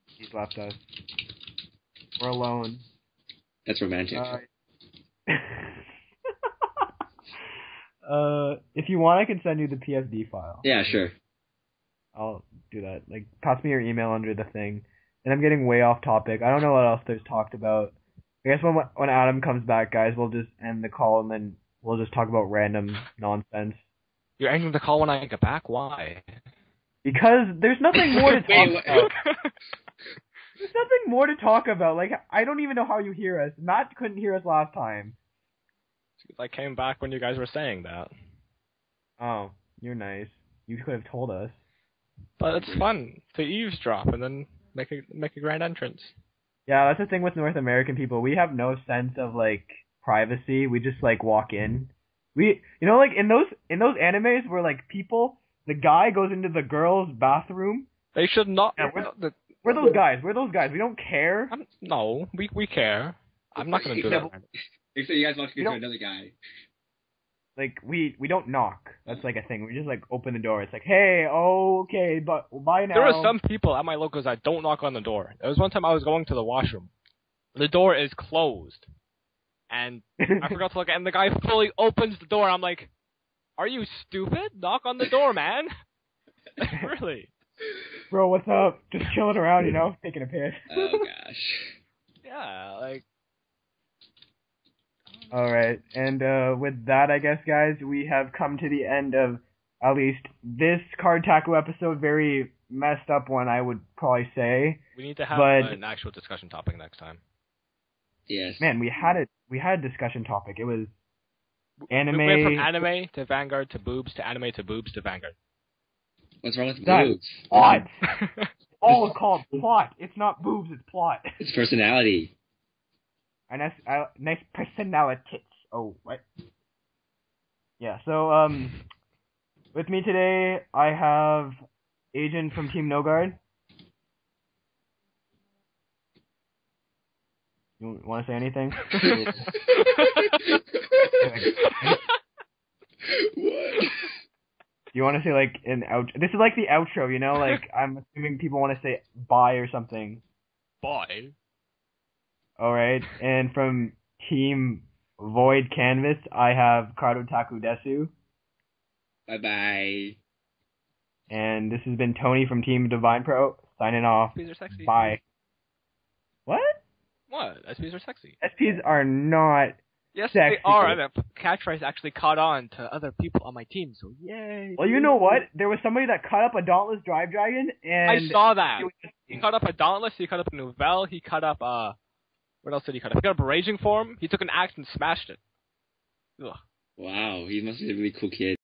He's left us. We're alone. That's romantic. Uh, uh, if you want, I can send you the PSD file. yeah, sure. I'll do that. Like, pass me your email under the thing. And I'm getting way off topic. I don't know what else there's talked about. I guess when when Adam comes back, guys, we'll just end the call and then we'll just talk about random nonsense. You're ending the call when I get back. Why? Because there's nothing more to talk about. There's nothing more to talk about. Like, I don't even know how you hear us. Matt couldn't hear us last time. I came back when you guys were saying that. Oh, you're nice. You could have told us. But it's fun to eavesdrop and then make a make a grand entrance. Yeah, that's the thing with North American people. We have no sense of like privacy. We just like walk in. We, you know, like in those in those animes where like people, the guy goes into the girl's bathroom. They should not. Yeah, we're- the- We're those guys. We're those guys. We don't care. I'm, no, we we care. I'm not gonna do Yeah, that. Except you guys walk We into don't- another guy. Like we we don't knock. That's like a thing. We just like open the door. It's like, hey, okay, but bye now. There are some people at my locals that don't knock on the door. There was one time I was going to the washroom. The door is closed. And I forgot to look, and the guy fully opens the door. I'm like, "Are you stupid? Knock on the door, man!" really? Bro, what's up? Just chilling around, you know, taking a piss. Oh gosh. Yeah, like All right, and uh, with that, I guess, guys, we have come to the end of at least this CardTaku episode. Very messed up one, I would probably say. we need to have But- an actual discussion topic next time. Yes. Man, we had a we had a discussion topic. It was anime. We anime. went from anime to Vanguard to boobs to anime to boobs to Vanguard. What's wrong with That- boobs? Plot. All called plot. It's not boobs. It's plot. It's personality. A nice, uh, nice personality. Oh, what? Yeah. So, um, with me today, I have Agent from Team No Guard. You want to say anything? what? Do you want to say like an out? This is like the outro, you know. Like I'm assuming people want to say bye or something. Boy. All right. And from Team Void Canvas, I have CardOtakuDesu, Bye bye. and this has been Tony from Team Divine Pro signing off. SPs are sexy. Bye. What? What? SPs are sexy. SPs are not. Yes, Sexy. they are. And the catchphrase actually caught on to other people on my team, so yay. Well, you know what? There was somebody that cut up a Dauntless Drive Dragon, and I saw that. it was- He cut up a Dauntless, he cut up a Nouvelle, he cut up, uh, what else did he cut cut up a Raging Form, he took an axe and smashed it. Ugh. Wow, he must be a really cool kid.